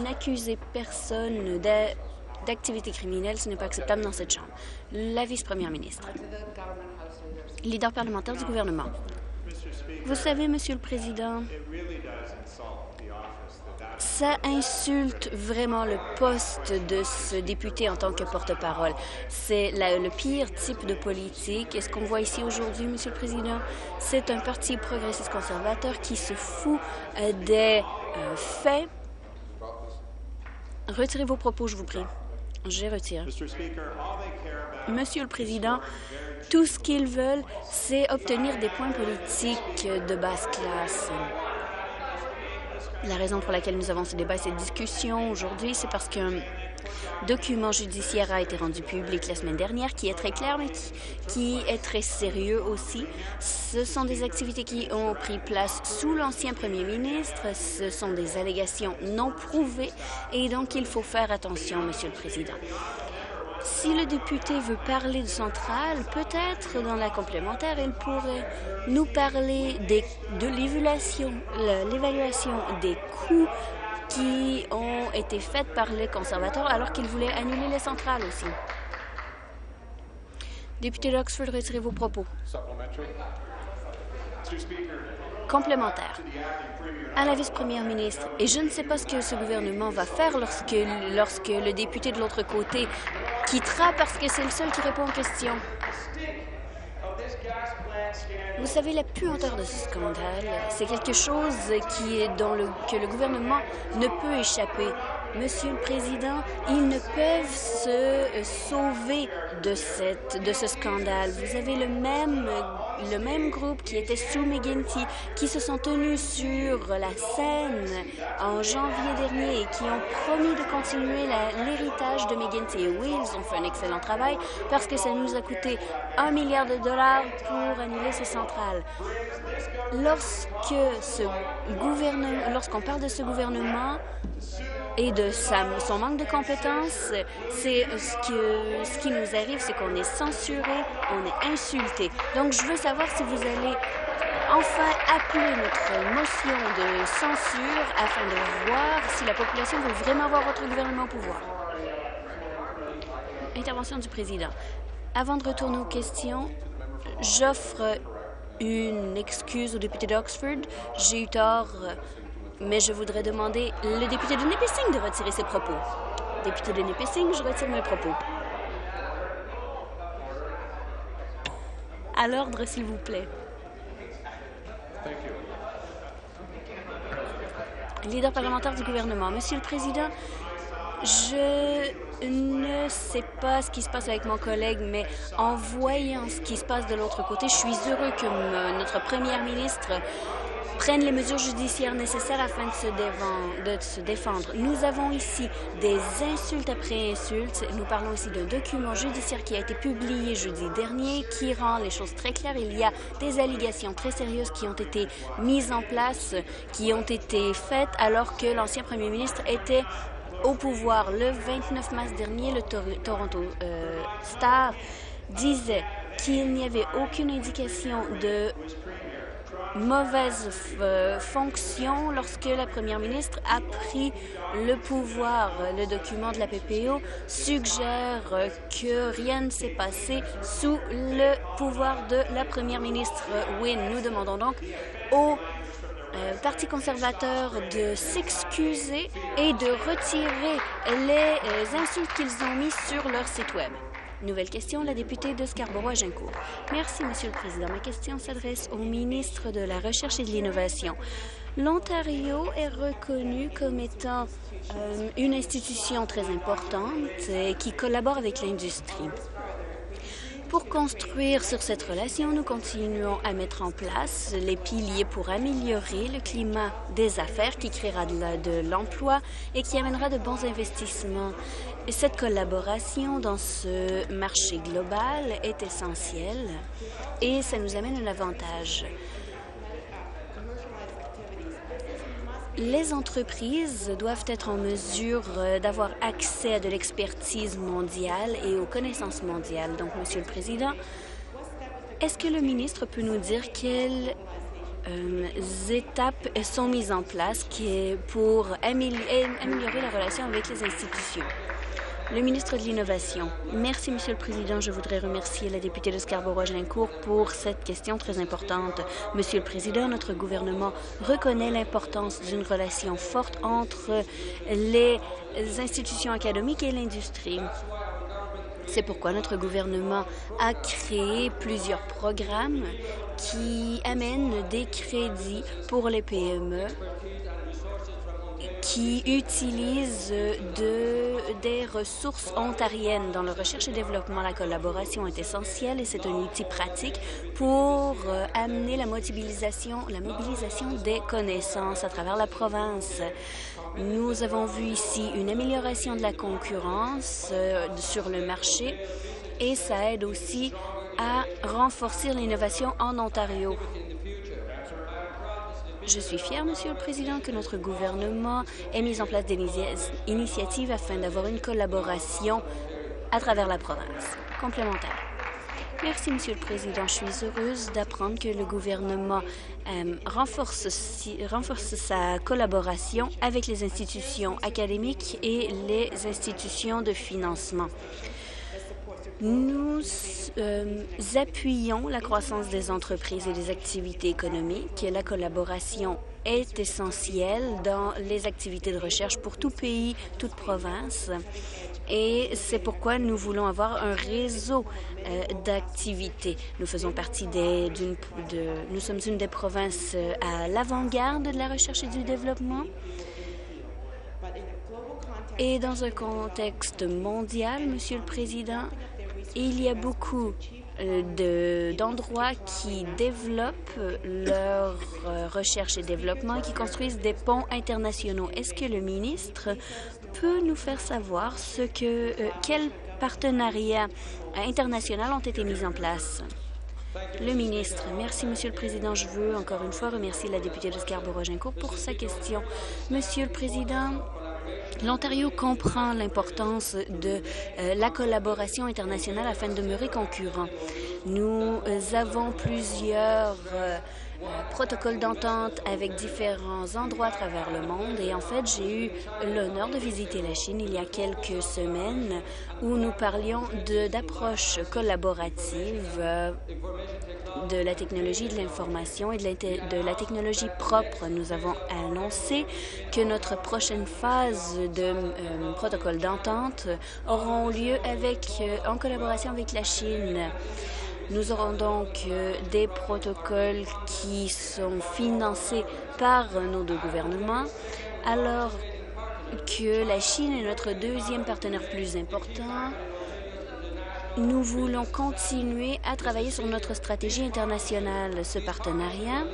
n'accusez personne d'activité criminelle. Ce n'est pas acceptable dans cette Chambre. La vice-première ministre. Leader parlementaire du gouvernement. Vous savez, Monsieur le Président, ça insulte vraiment le poste de ce député en tant que porte-parole. C'est le pire type de politique. Et ce qu'on voit ici aujourd'hui, Monsieur le Président, c'est un parti progressiste conservateur qui se fout euh, des euh, faits. Retirez vos propos, je vous prie. Je retire. Monsieur le Président, tout ce qu'ils veulent, c'est obtenir des points politiques de basse classe. La raison pour laquelle nous avons ce débat et cette discussion aujourd'hui, c'est parce qu'un document judiciaire a été rendu public la semaine dernière qui est très clair, mais qui, qui est très sérieux aussi. Ce sont des activités qui ont pris place sous l'ancien premier ministre. Ce sont des allégations non prouvées et donc il faut faire attention, Monsieur le Président. Si le député veut parler de centrale, peut-être dans la complémentaire, il pourrait nous parler de l'évaluation des coûts qui ont été faits par les conservateurs alors qu'ils voulaient annuler les centrales aussi. Député d'Oxford, retirez vos propos. Complémentaire à la vice-première ministre. Et je ne sais pas ce que ce gouvernement va faire lorsque, lorsque le député de l'autre côté quittera parce que c'est le seul qui répond aux questions. Vous savez, la puanteur de ce scandale, c'est quelque chose qui est dans le, que le gouvernement ne peut échapper. Monsieur le Président, ils ne peuvent se euh, sauver de, ce scandale. Vous avez le même, groupe qui était sous McGuinty, qui se sont tenus sur la scène en janvier dernier et qui ont promis de continuer l'héritage de McGuinty. Oui, ils ont fait un excellent travail parce que ça nous a coûté un milliard de dollars pour annuler ces centrales. Lorsque ce lorsqu'on parle de ce gouvernement, et de son manque de compétences, c'est ce, que, ce qui nous arrive, c'est qu'on est censuré, on est insulté. Donc, je veux savoir si vous allez enfin appeler notre motion de censure afin de voir si la population veut vraiment voir votre gouvernement au pouvoir. Intervention du président. Avant de retourner aux questions, j'offre une excuse au député d'Oxford. J'ai eu tort mais je voudrais demander le député de Nipissing de retirer ses propos. Député de Nipissing, je retire mes propos. À l'ordre, s'il vous plaît. Leader parlementaire du gouvernement. Monsieur le Président, je ne sais pas ce qui se passe avec mon collègue, mais en voyant ce qui se passe de l'autre côté, je suis heureux que notre première ministre prenne les mesures judiciaires nécessaires afin de se, de se défendre. Nous avons ici des insultes après insultes. Nous parlons ici d'un document judiciaire qui a été publié jeudi dernier qui rend les choses très claires. Il y a des allégations très sérieuses qui ont été mises en place, qui ont été faites alors que l'ancien premier ministre était au pouvoir. Le 29 mars dernier, le Toronto euh, Star disait qu'il n'y avait aucune indication de mauvaise euh, fonction lorsque la première ministre a pris le pouvoir. Le document de la PPO suggère que rien ne s'est passé sous le pouvoir de la première ministre Wynne. Nous demandons donc au euh, Parti conservateur de s'excuser et de retirer les euh, insultes qu'ils ont mis sur leur site Web. Nouvelle question, la députée de Scarborough-Agincourt. Merci, Monsieur le Président. Ma question s'adresse au ministre de la Recherche et de l'Innovation. L'Ontario est reconnu comme étant euh, une institution très importante et qui collabore avec l'industrie. Pour construire sur cette relation, nous continuons à mettre en place les piliers pour améliorer le climat des affaires qui créera de l'emploi et qui amènera de bons investissements. Cette collaboration dans ce marché global est essentielle et ça nous amène un avantage. Les entreprises doivent être en mesure euh, d'avoir accès à de l'expertise mondiale et aux connaissances mondiales. Donc, Monsieur le Président, est-ce que le ministre peut nous dire quelles euh, étapes sont mises en place pour améliorer la relation avec les institutions? Le ministre de l'Innovation. Merci, Monsieur le Président. Je voudrais remercier la députée de Scarborough-Gincourt pour cette question très importante. Monsieur le Président, notre gouvernement reconnaît l'importance d'une relation forte entre les institutions académiques et l'industrie. C'est pourquoi notre gouvernement a créé plusieurs programmes qui amènent des crédits pour les PME qui utilisent de, des ressources ontariennes. Dans la recherche et développement, la collaboration est essentielle et c'est un outil pratique pour euh, amener la mobilisation, la mobilisation des connaissances à travers la province. Nous avons vu ici une amélioration de la concurrence euh, sur le marché et ça aide aussi à renforcer l'innovation en Ontario. Je suis fière, Monsieur le Président, que notre gouvernement ait mis en place des initiatives afin d'avoir une collaboration à travers la province. Complémentaire. Merci, Monsieur le Président. Je suis heureuse d'apprendre que le gouvernement euh, renforce, renforce sa collaboration avec les institutions académiques et les institutions de financement. Nous euh, appuyons la croissance des entreprises et des activités économiques. La collaboration est essentielle dans les activités de recherche pour tout pays, toute province. Et c'est pourquoi nous voulons avoir un réseau euh, d'activités. Nous faisons partie des, de, nous sommes une des provinces euh, à l'avant-garde de la recherche et du développement. Et dans un contexte mondial, Monsieur le Président, il y a beaucoup euh, d'endroits qui développent leur euh, recherche et développement, qui construisent des ponts internationaux. Est-ce que le ministre peut nous faire savoir ce que, euh, quels partenariats internationaux ont été mis en place? Le ministre. Merci, Monsieur le Président. Je veux encore une fois remercier la députée de Scarborough-Gincourt pour sa question. Monsieur le Président, L'Ontario comprend l'importance de euh, la collaboration internationale afin de demeurer concurrent. Nous avons plusieurs euh, protocoles d'entente avec différents endroits à travers le monde et en fait j'ai eu l'honneur de visiter la Chine il y a quelques semaines où nous parlions d'approches collaboratives de la technologie de l'information et de la, technologie propre. Nous avons annoncé que notre prochaine phase de euh, protocole d'entente auront lieu avec, euh, en collaboration avec la Chine. Nous aurons donc euh, des protocoles qui sont financés par nos deux gouvernements, alors que la Chine est notre deuxième partenaire plus important nous voulons continuer à travailler sur notre stratégie internationale. Ce partenariat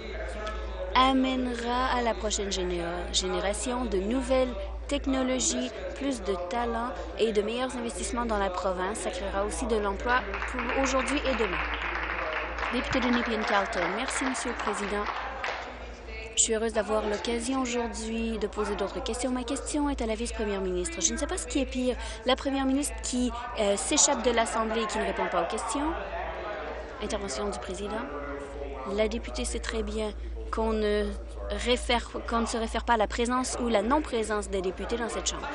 amènera à la prochaine génération de nouvelles technologies, plus de talents et de meilleurs investissements dans la province. Ça créera aussi de l'emploi pour aujourd'hui et demain. Député de Nepean-Carlton. Merci, Monsieur le Président. Je suis heureuse d'avoir l'occasion aujourd'hui de poser d'autres questions. Ma question est à la vice-première ministre. Je ne sais pas ce qui est pire, la première ministre qui euh, s'échappe de l'Assemblée et qui ne répond pas aux questions. Intervention du président. La députée sait très bien qu'on ne, ne se réfère pas à la présence ou la non-présence des députés dans cette Chambre.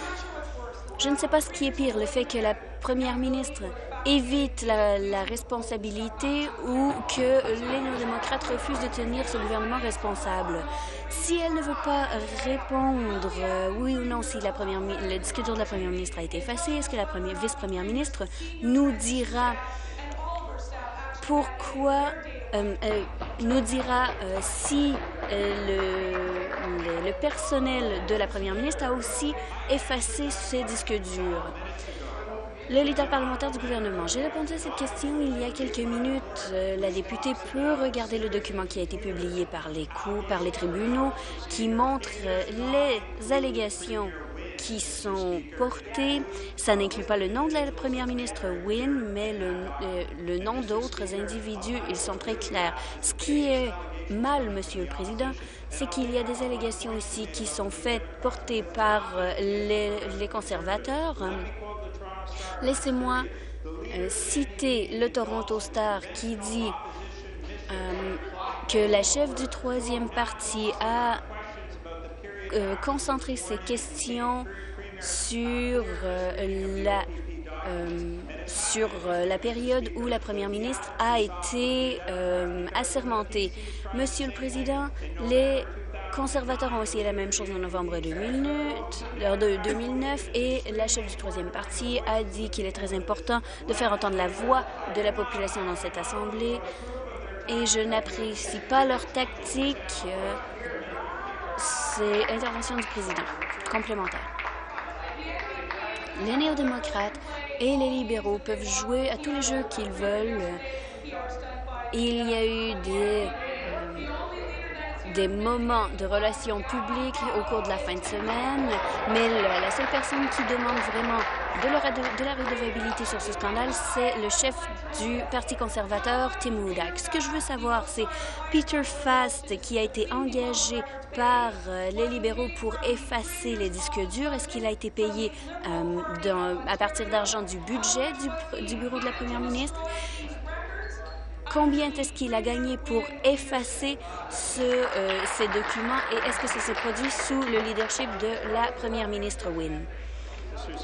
Je ne sais pas ce qui est pire, le fait que la première ministre évite la, responsabilité ou que les néo-démocrates refusent de tenir ce gouvernement responsable. Si elle ne veut pas répondre euh, oui ou non si la première, le discours de la première ministre a été effacé, est-ce que la vice-première ministre nous dira pourquoi euh, euh, nous dira si le, le, personnel de la première ministre a aussi effacé ses disques durs. Le leader parlementaire du gouvernement. J'ai répondu à cette question il y a quelques minutes. Euh, la députée peut regarder le document qui a été publié par les coups, par les tribunaux, qui montre euh, les allégations qui sont portées. Ça n'inclut pas le nom de la première ministre Wynne, mais le, euh, nom d'autres individus. Ils sont très clairs. Ce qui est mal, Monsieur le Président, c'est qu'il y a des allégations ici qui sont faites, portées par les, les conservateurs. Laissez-moi euh, citer le Toronto Star qui dit euh, que la chef du troisième parti a euh, concentré ses questions sur la sur la période où la première ministre a été assermentée. Monsieur le Président, les conservateurs ont essayé la même chose en novembre 2009 et la chef du troisième parti a dit qu'il est très important de faire entendre la voix de la population dans cette Assemblée et je n'apprécie pas leur tactique. C'est intervention du président. Complémentaire. Les néo-démocrates et les libéraux peuvent jouer à tous les jeux qu'ils veulent. Il y a eu des des moments de relations publiques au cours de la fin de semaine, mais la seule personne qui demande vraiment de, la redevabilité sur ce scandale, c'est le chef du Parti conservateur, Tim Wodak. Ce que je veux savoir, c'est Peter Fast, qui a été engagé par euh, les libéraux pour effacer les disques durs. Est-ce qu'il a été payé euh, à partir d'argent du budget du, du bureau de la première ministre? Combien est-ce qu'il a gagné pour effacer ce, euh, ces documents et est-ce que ça s'est produit sous le leadership de la première ministre Wynne?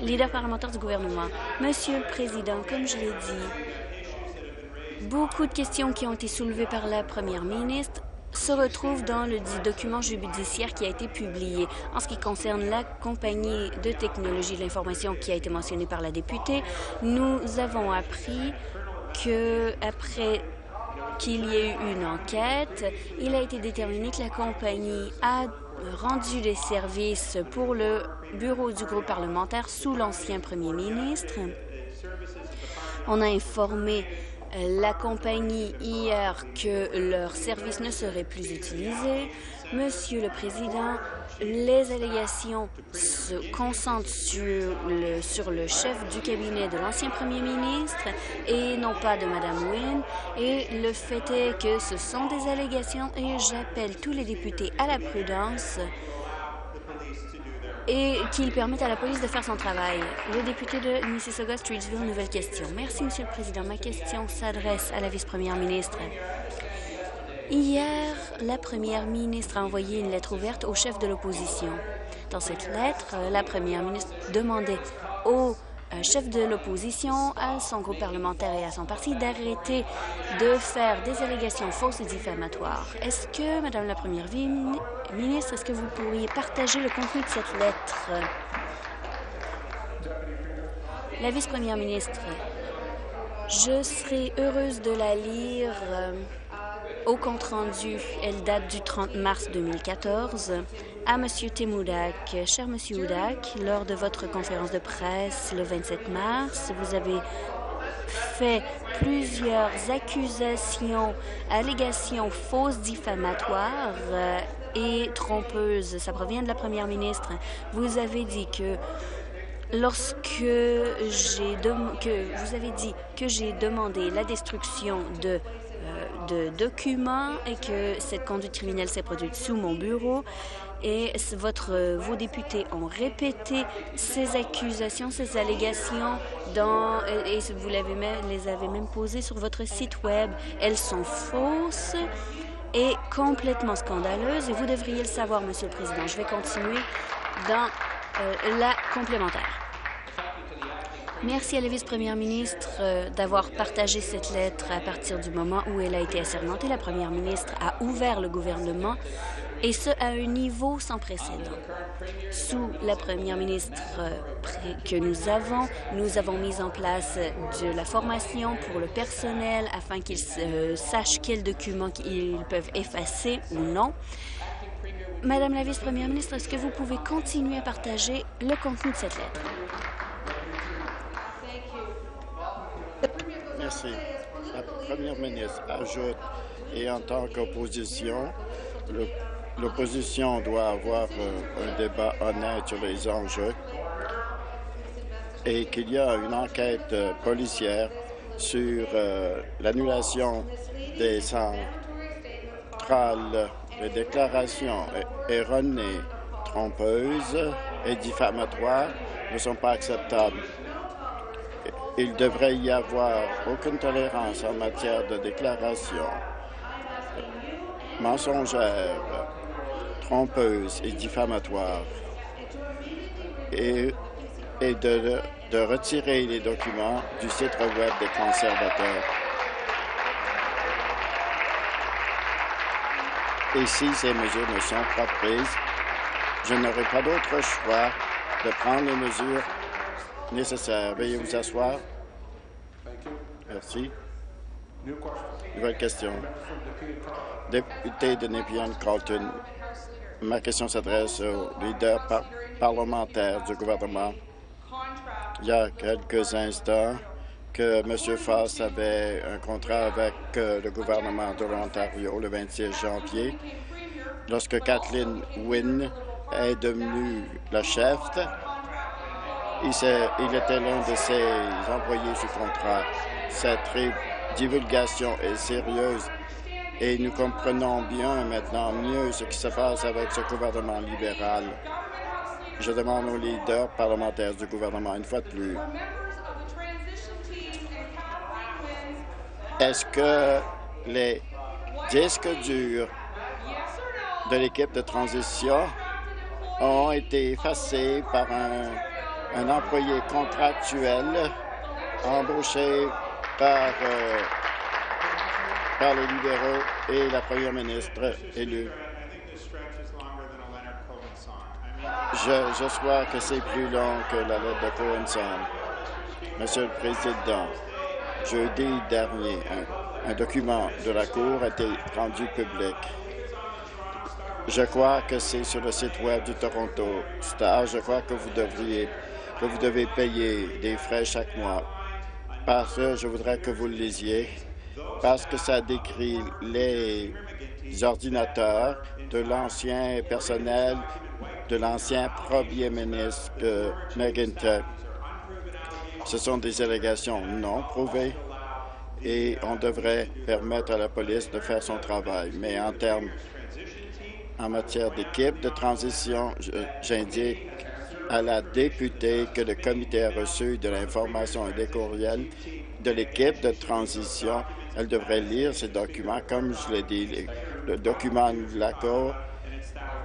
Leader parlementaire du gouvernement. Monsieur le Président, comme je l'ai dit, beaucoup de questions qui ont été soulevées par la première ministre se retrouvent dans le document judiciaire qui a été publié. En ce qui concerne la compagnie de technologie de l'information qui a été mentionnée par la députée, nous avons appris que après qu'il y ait eu une enquête, il a été déterminé que la compagnie a rendu des services pour le bureau du groupe parlementaire sous l'ancien premier ministre. On a informé euh, la compagnie hier que leurs services ne seraient plus utilisés. Monsieur le Président, les allégations se concentrent sur le, sur le chef du cabinet de l'ancien premier ministre et non pas de Mme Wynne. Et le fait est que ce sont des allégations et j'appelle tous les députés à la prudence et qu'ils permettent à la police de faire son travail. Le député de Mississauga-Streetsville, nouvelle question. Merci, Monsieur le Président. Ma question s'adresse à la vice-première ministre. Hier, la première ministre a envoyé une lettre ouverte au chef de l'opposition. Dans cette lettre, la première ministre demandait au euh, chef de l'opposition, à son groupe parlementaire et à son parti d'arrêter de faire des allégations fausses et diffamatoires. Est-ce que, Madame la Première ministre, est-ce que vous pourriez partager le contenu de cette lettre? La vice-première ministre, je serai heureuse de la lire. Au compte-rendu, elle date du 30 mars 2014. À Monsieur Temoudak, cher Monsieur Oudak, lors de votre conférence de presse le 27 mars, vous avez fait plusieurs accusations, allégations fausses diffamatoires euh, et trompeuses. Ça provient de la première ministre. Vous avez dit que lorsque j'ai que vous avez dit que j'ai demandé la destruction de de documents et que cette conduite criminelle s'est produite sous mon bureau. Et votre, vos députés ont répété ces accusations, ces allégations dans, et vous l'avez même, les avez même posées sur votre site Web. Elles sont fausses et complètement scandaleuses et vous devriez le savoir, Monsieur le Président. Je vais continuer dans euh, la complémentaire. Merci à la vice-première ministre euh, d'avoir partagé cette lettre à partir du moment où elle a été assermentée. La première ministre a ouvert le gouvernement et ce, à un niveau sans précédent. Sous la première ministre euh, que nous avons, nous avons mis en place de la formation pour le personnel afin qu'ils euh, sachent quels documents ils peuvent effacer ou non. Madame la vice-première ministre, est-ce que vous pouvez continuer à partager le contenu de cette lettre? Merci. La première ministre ajoute, et en tant qu'opposition, l'opposition doit avoir euh, un débat honnête sur les enjeux et qu'il y a une enquête euh, policière sur euh, l'annulation des centrales. Les déclarations erronées, trompeuses et diffamatoires ne sont pas acceptables. Il devrait y avoir aucune tolérance en matière de déclaration mensongère, trompeuse et diffamatoire et, de, de retirer les documents du site web des conservateurs. Et si ces mesures ne sont pas prises, je n'aurai pas d'autre choix de prendre les mesures nécessaire. Veuillez vous asseoir. Merci. Nouvelle question. Député de Nepean Carlton, ma question s'adresse au leader parlementaire du gouvernement. Il y a quelques instants que M. Foss avait un contrat avec euh, le gouvernement de l'Ontario le 26 janvier. Lorsque Kathleen Wynne est devenue la chef il, était l'un de ses employés sous contrat. Cette divulgation est sérieuse et nous comprenons bien maintenant mieux ce qui se passe avec ce gouvernement libéral. Je demande aux leaders parlementaires du gouvernement une fois de plus. Est-ce que les disques durs de l'équipe de transition ont été effacés par un un employé contractuel embauché par, euh, par les libéraux et la première ministre élue. Je, je crois que c'est plus long que la lettre de Cohen Monsieur le Président, jeudi dernier, un, un document de la Cour a été rendu public. Je crois que c'est sur le site web du Toronto Star. Je crois que vous devriez que vous devez payer des frais chaque mois. Parce que je voudrais que vous le lisiez, parce que ça décrit les ordinateurs de l'ancien personnel de l'ancien premier ministre euh, Ce sont des allégations non prouvées et on devrait permettre à la police de faire son travail. Mais en termes, en matière d'équipe de transition, j'indique à la députée que le comité a reçu de l'information et des courriels de l'équipe de transition. Elle devrait lire ces documents. Comme je l'ai dit, le document de la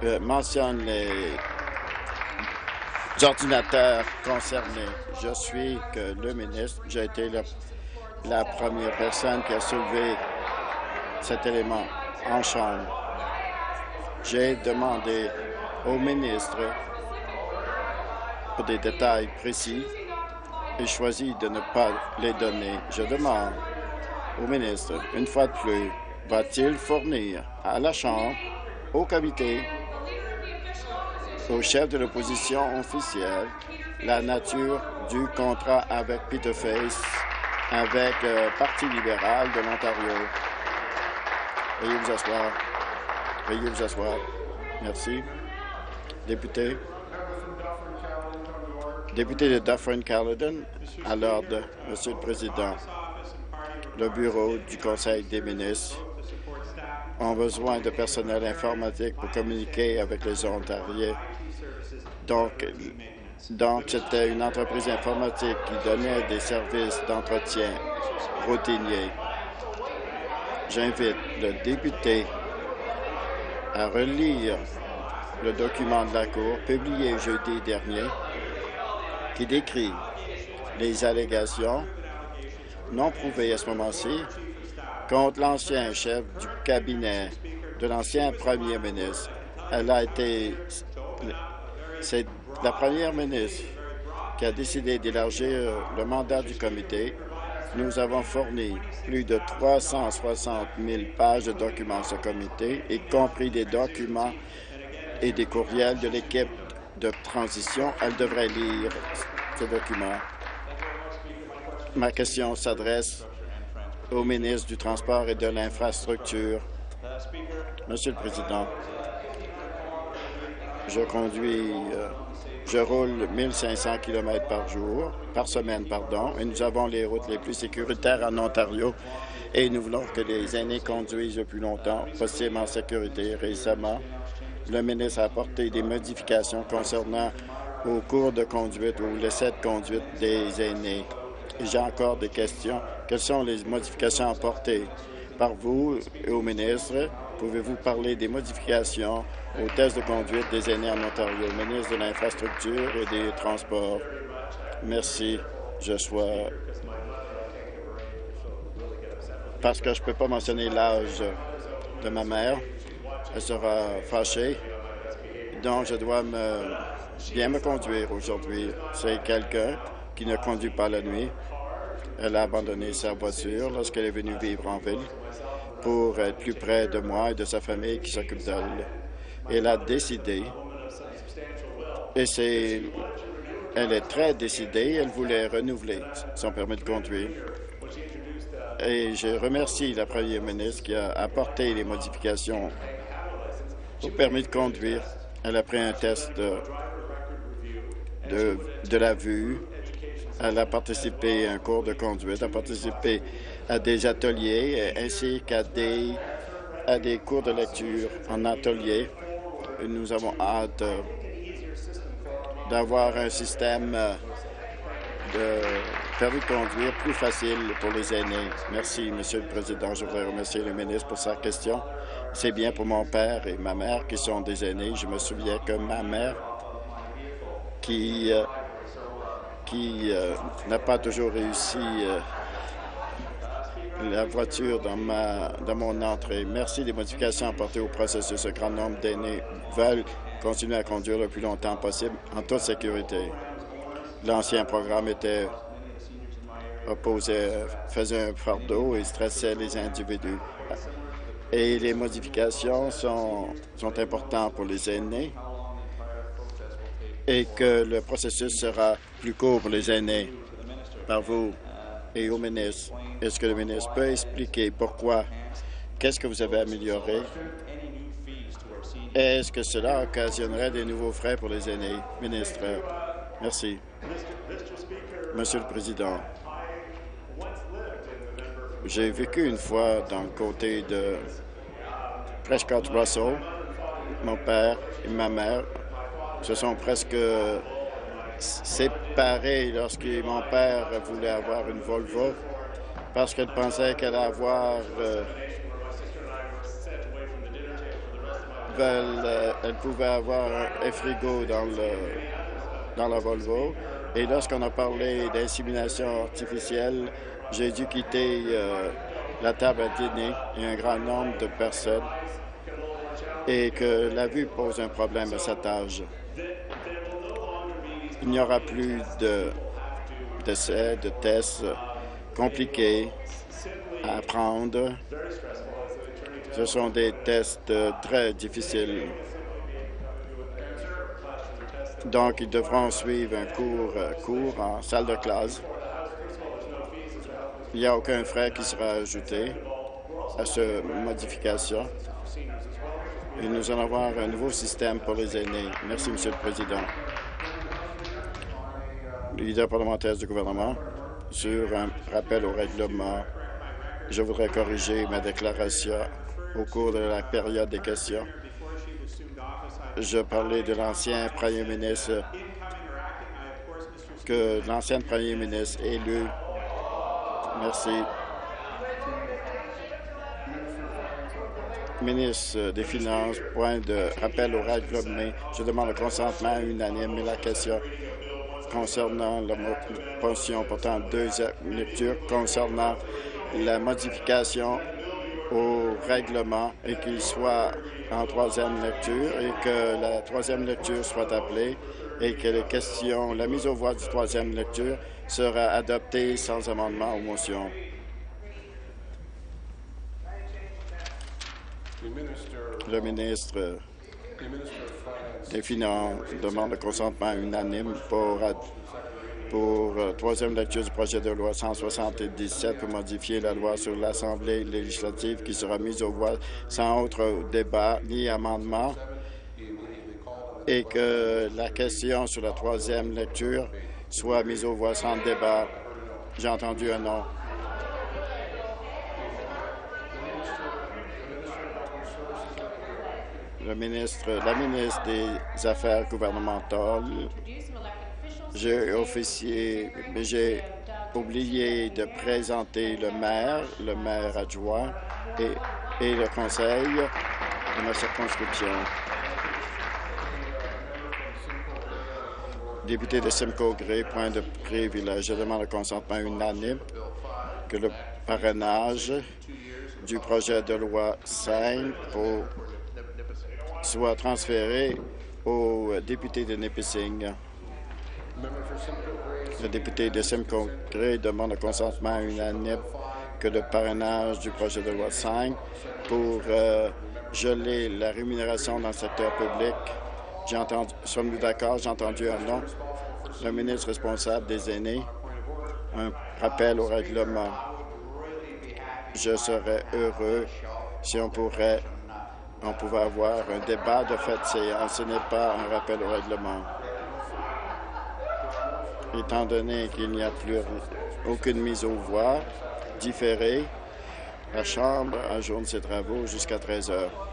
euh, mentionne les ordinateurs concernés. Je suis que le ministre, j'ai été la première personne qui a soulevé cet élément en Chambre. J'ai demandé au ministre des détails précis et choisi de ne pas les donner. Je demande au ministre, une fois de plus, va-t-il fournir à la Chambre, au comité, au chef de l'opposition officielle, la nature du contrat avec Peter Face avec le Parti libéral de l'Ontario? Veuillez vous asseoir. Veuillez vous asseoir. Merci. Député. Député de Dufferin-Caledon, à l'ordre, Monsieur le Président. Le bureau du Conseil des ministres ont besoin de personnel informatique pour communiquer avec les Ontariens. Donc, donc c'était une entreprise informatique qui donnait des services d'entretien routiniers. J'invite le député à relire le document de la Cour publié jeudi dernier qui décrit les allégations non prouvées à ce moment-ci contre l'ancien chef du cabinet de l'ancien premier ministre. Elle a été... C'est la première ministre qui a décidé d'élargir le mandat du comité. Nous avons fourni plus de 360 000 pages de documents à ce comité, y compris des documents et des courriels de l'équipe de transition. Elle devrait lire ce document. Ma question s'adresse au ministre du Transport et de l'Infrastructure. Monsieur le Président, je conduis, euh, je roule 1500 km par jour, par semaine, pardon, et nous avons les routes les plus sécuritaires en Ontario et nous voulons que les aînés conduisent le plus longtemps possible en sécurité. Récemment, le ministre a apporté des modifications concernant au cours de conduite ou l'essai de conduite des aînés. J'ai encore des questions. Quelles sont les modifications apportées par vous et au ministre? Pouvez-vous parler des modifications aux tests de conduite des aînés en Ontario? ministre de l'Infrastructure et des Transports. Merci. Je sois... Parce que je ne peux pas mentionner l'âge de ma mère. Elle sera fâchée. Donc, je dois bien me conduire aujourd'hui. C'est quelqu'un qui ne conduit pas la nuit. Elle a abandonné sa voiture lorsqu'elle est venue vivre en ville pour être plus près de moi et de sa famille qui s'occupe d'elle. Elle a décidé, et c'est, elle est très décidée, elle voulait renouveler son permis de conduire. Et je remercie la première ministre qui a apporté les modifications au permis de conduire. Elle a pris un test de de, la vue. Elle a participé à un cours de conduite, a participé à des ateliers ainsi qu'à des, à des cours de lecture en atelier. Nous avons hâte d'avoir un système de permis de conduire plus facile pour les aînés. Merci, Monsieur le Président. Je voudrais remercier le ministre pour sa question. C'est bien pour mon père et ma mère qui sont des aînés. Je me souviens que ma mère qui, euh, qui euh, n'a pas toujours réussi euh, la voiture dans, ma, dans mon entrée. Merci des modifications apportées au processus. Un grand nombre d'aînés veulent continuer à conduire le plus longtemps possible en toute sécurité. L'ancien programme était opposé, faisait un fardeau et stressait les individus. Et les modifications sont, sont importantes pour les aînés et que le processus sera plus court pour les aînés par vous et au ministre. Est-ce que le ministre peut expliquer pourquoi? Qu'est-ce que vous avez amélioré? Est-ce que cela occasionnerait des nouveaux frais pour les aînés? Ministre, merci. Monsieur le Président, j'ai vécu une fois dans le côté de Prescott Russell. Mon père et ma mère se sont presque séparés lorsque mon père voulait avoir une Volvo parce qu'elle pensait qu'elle avoir euh, euh, elle, pouvait avoir un frigo dans, le, dans la Volvo. Et lorsqu'on a parlé d'insémination artificielle, j'ai dû quitter euh, la table à dîner et un grand nombre de personnes et que la vue pose un problème à cet âge. Il n'y aura plus d'essais, de, de tests compliqués à apprendre. Ce sont des tests très difficiles. Donc, ils devront suivre un cours, cours en salle de classe. Il n'y a aucun frais qui sera ajouté à cette modification. Et nous allons avoir un nouveau système pour les aînés. Merci, Monsieur le Président. Leader parlementaire du gouvernement, sur un rappel au règlement, je voudrais corriger ma déclaration au cours de la période des questions. Je parlais de l'ancien premier ministre, que l'ancien premier ministre élu. Merci. ministre des Finances, point de rappel au règlement. Je demande le consentement unanime, mais la question concernant la motion portant deuxième lecture concernant la modification au règlement et qu'il soit en troisième lecture et que la troisième lecture soit appelée et que les questions, la mise aux voix du troisième lecture sera adoptée sans amendement aux motions. Le ministre des Finances demande le consentement unanime pour, pour euh, troisième lecture du projet de loi 177 pour modifier la loi sur l'Assemblée législative qui sera mise aux voix sans autre débat ni amendement et que la question sur la troisième lecture soit mise aux voix sans débat. J'ai entendu un nom. le ministre, la ministre des Affaires gouvernementales. J'ai officié, j'ai oublié de présenter le maire, le maire adjoint et le conseil de ma circonscription. Député de Simcoe Gray, point de privilège. Je demande le consentement unanime que le parrainage du projet de loi 5 pour soit transféré au député de Nipissing. Le député de Simcoe Gray demande le consentement unanime que le parrainage du projet de loi 5 pour euh, geler la rémunération dans le secteur public. Sommes-nous d'accord? J'ai entendu un nom. Le ministre responsable des aînés, un rappel au règlement. Je serais heureux si on on pouvait avoir un débat de fait séance. Ce n'est pas un rappel au règlement. Étant donné qu'il n'y a plus aucune mise aux voix différée, la Chambre ajourne ses travaux jusqu'à 13 heures.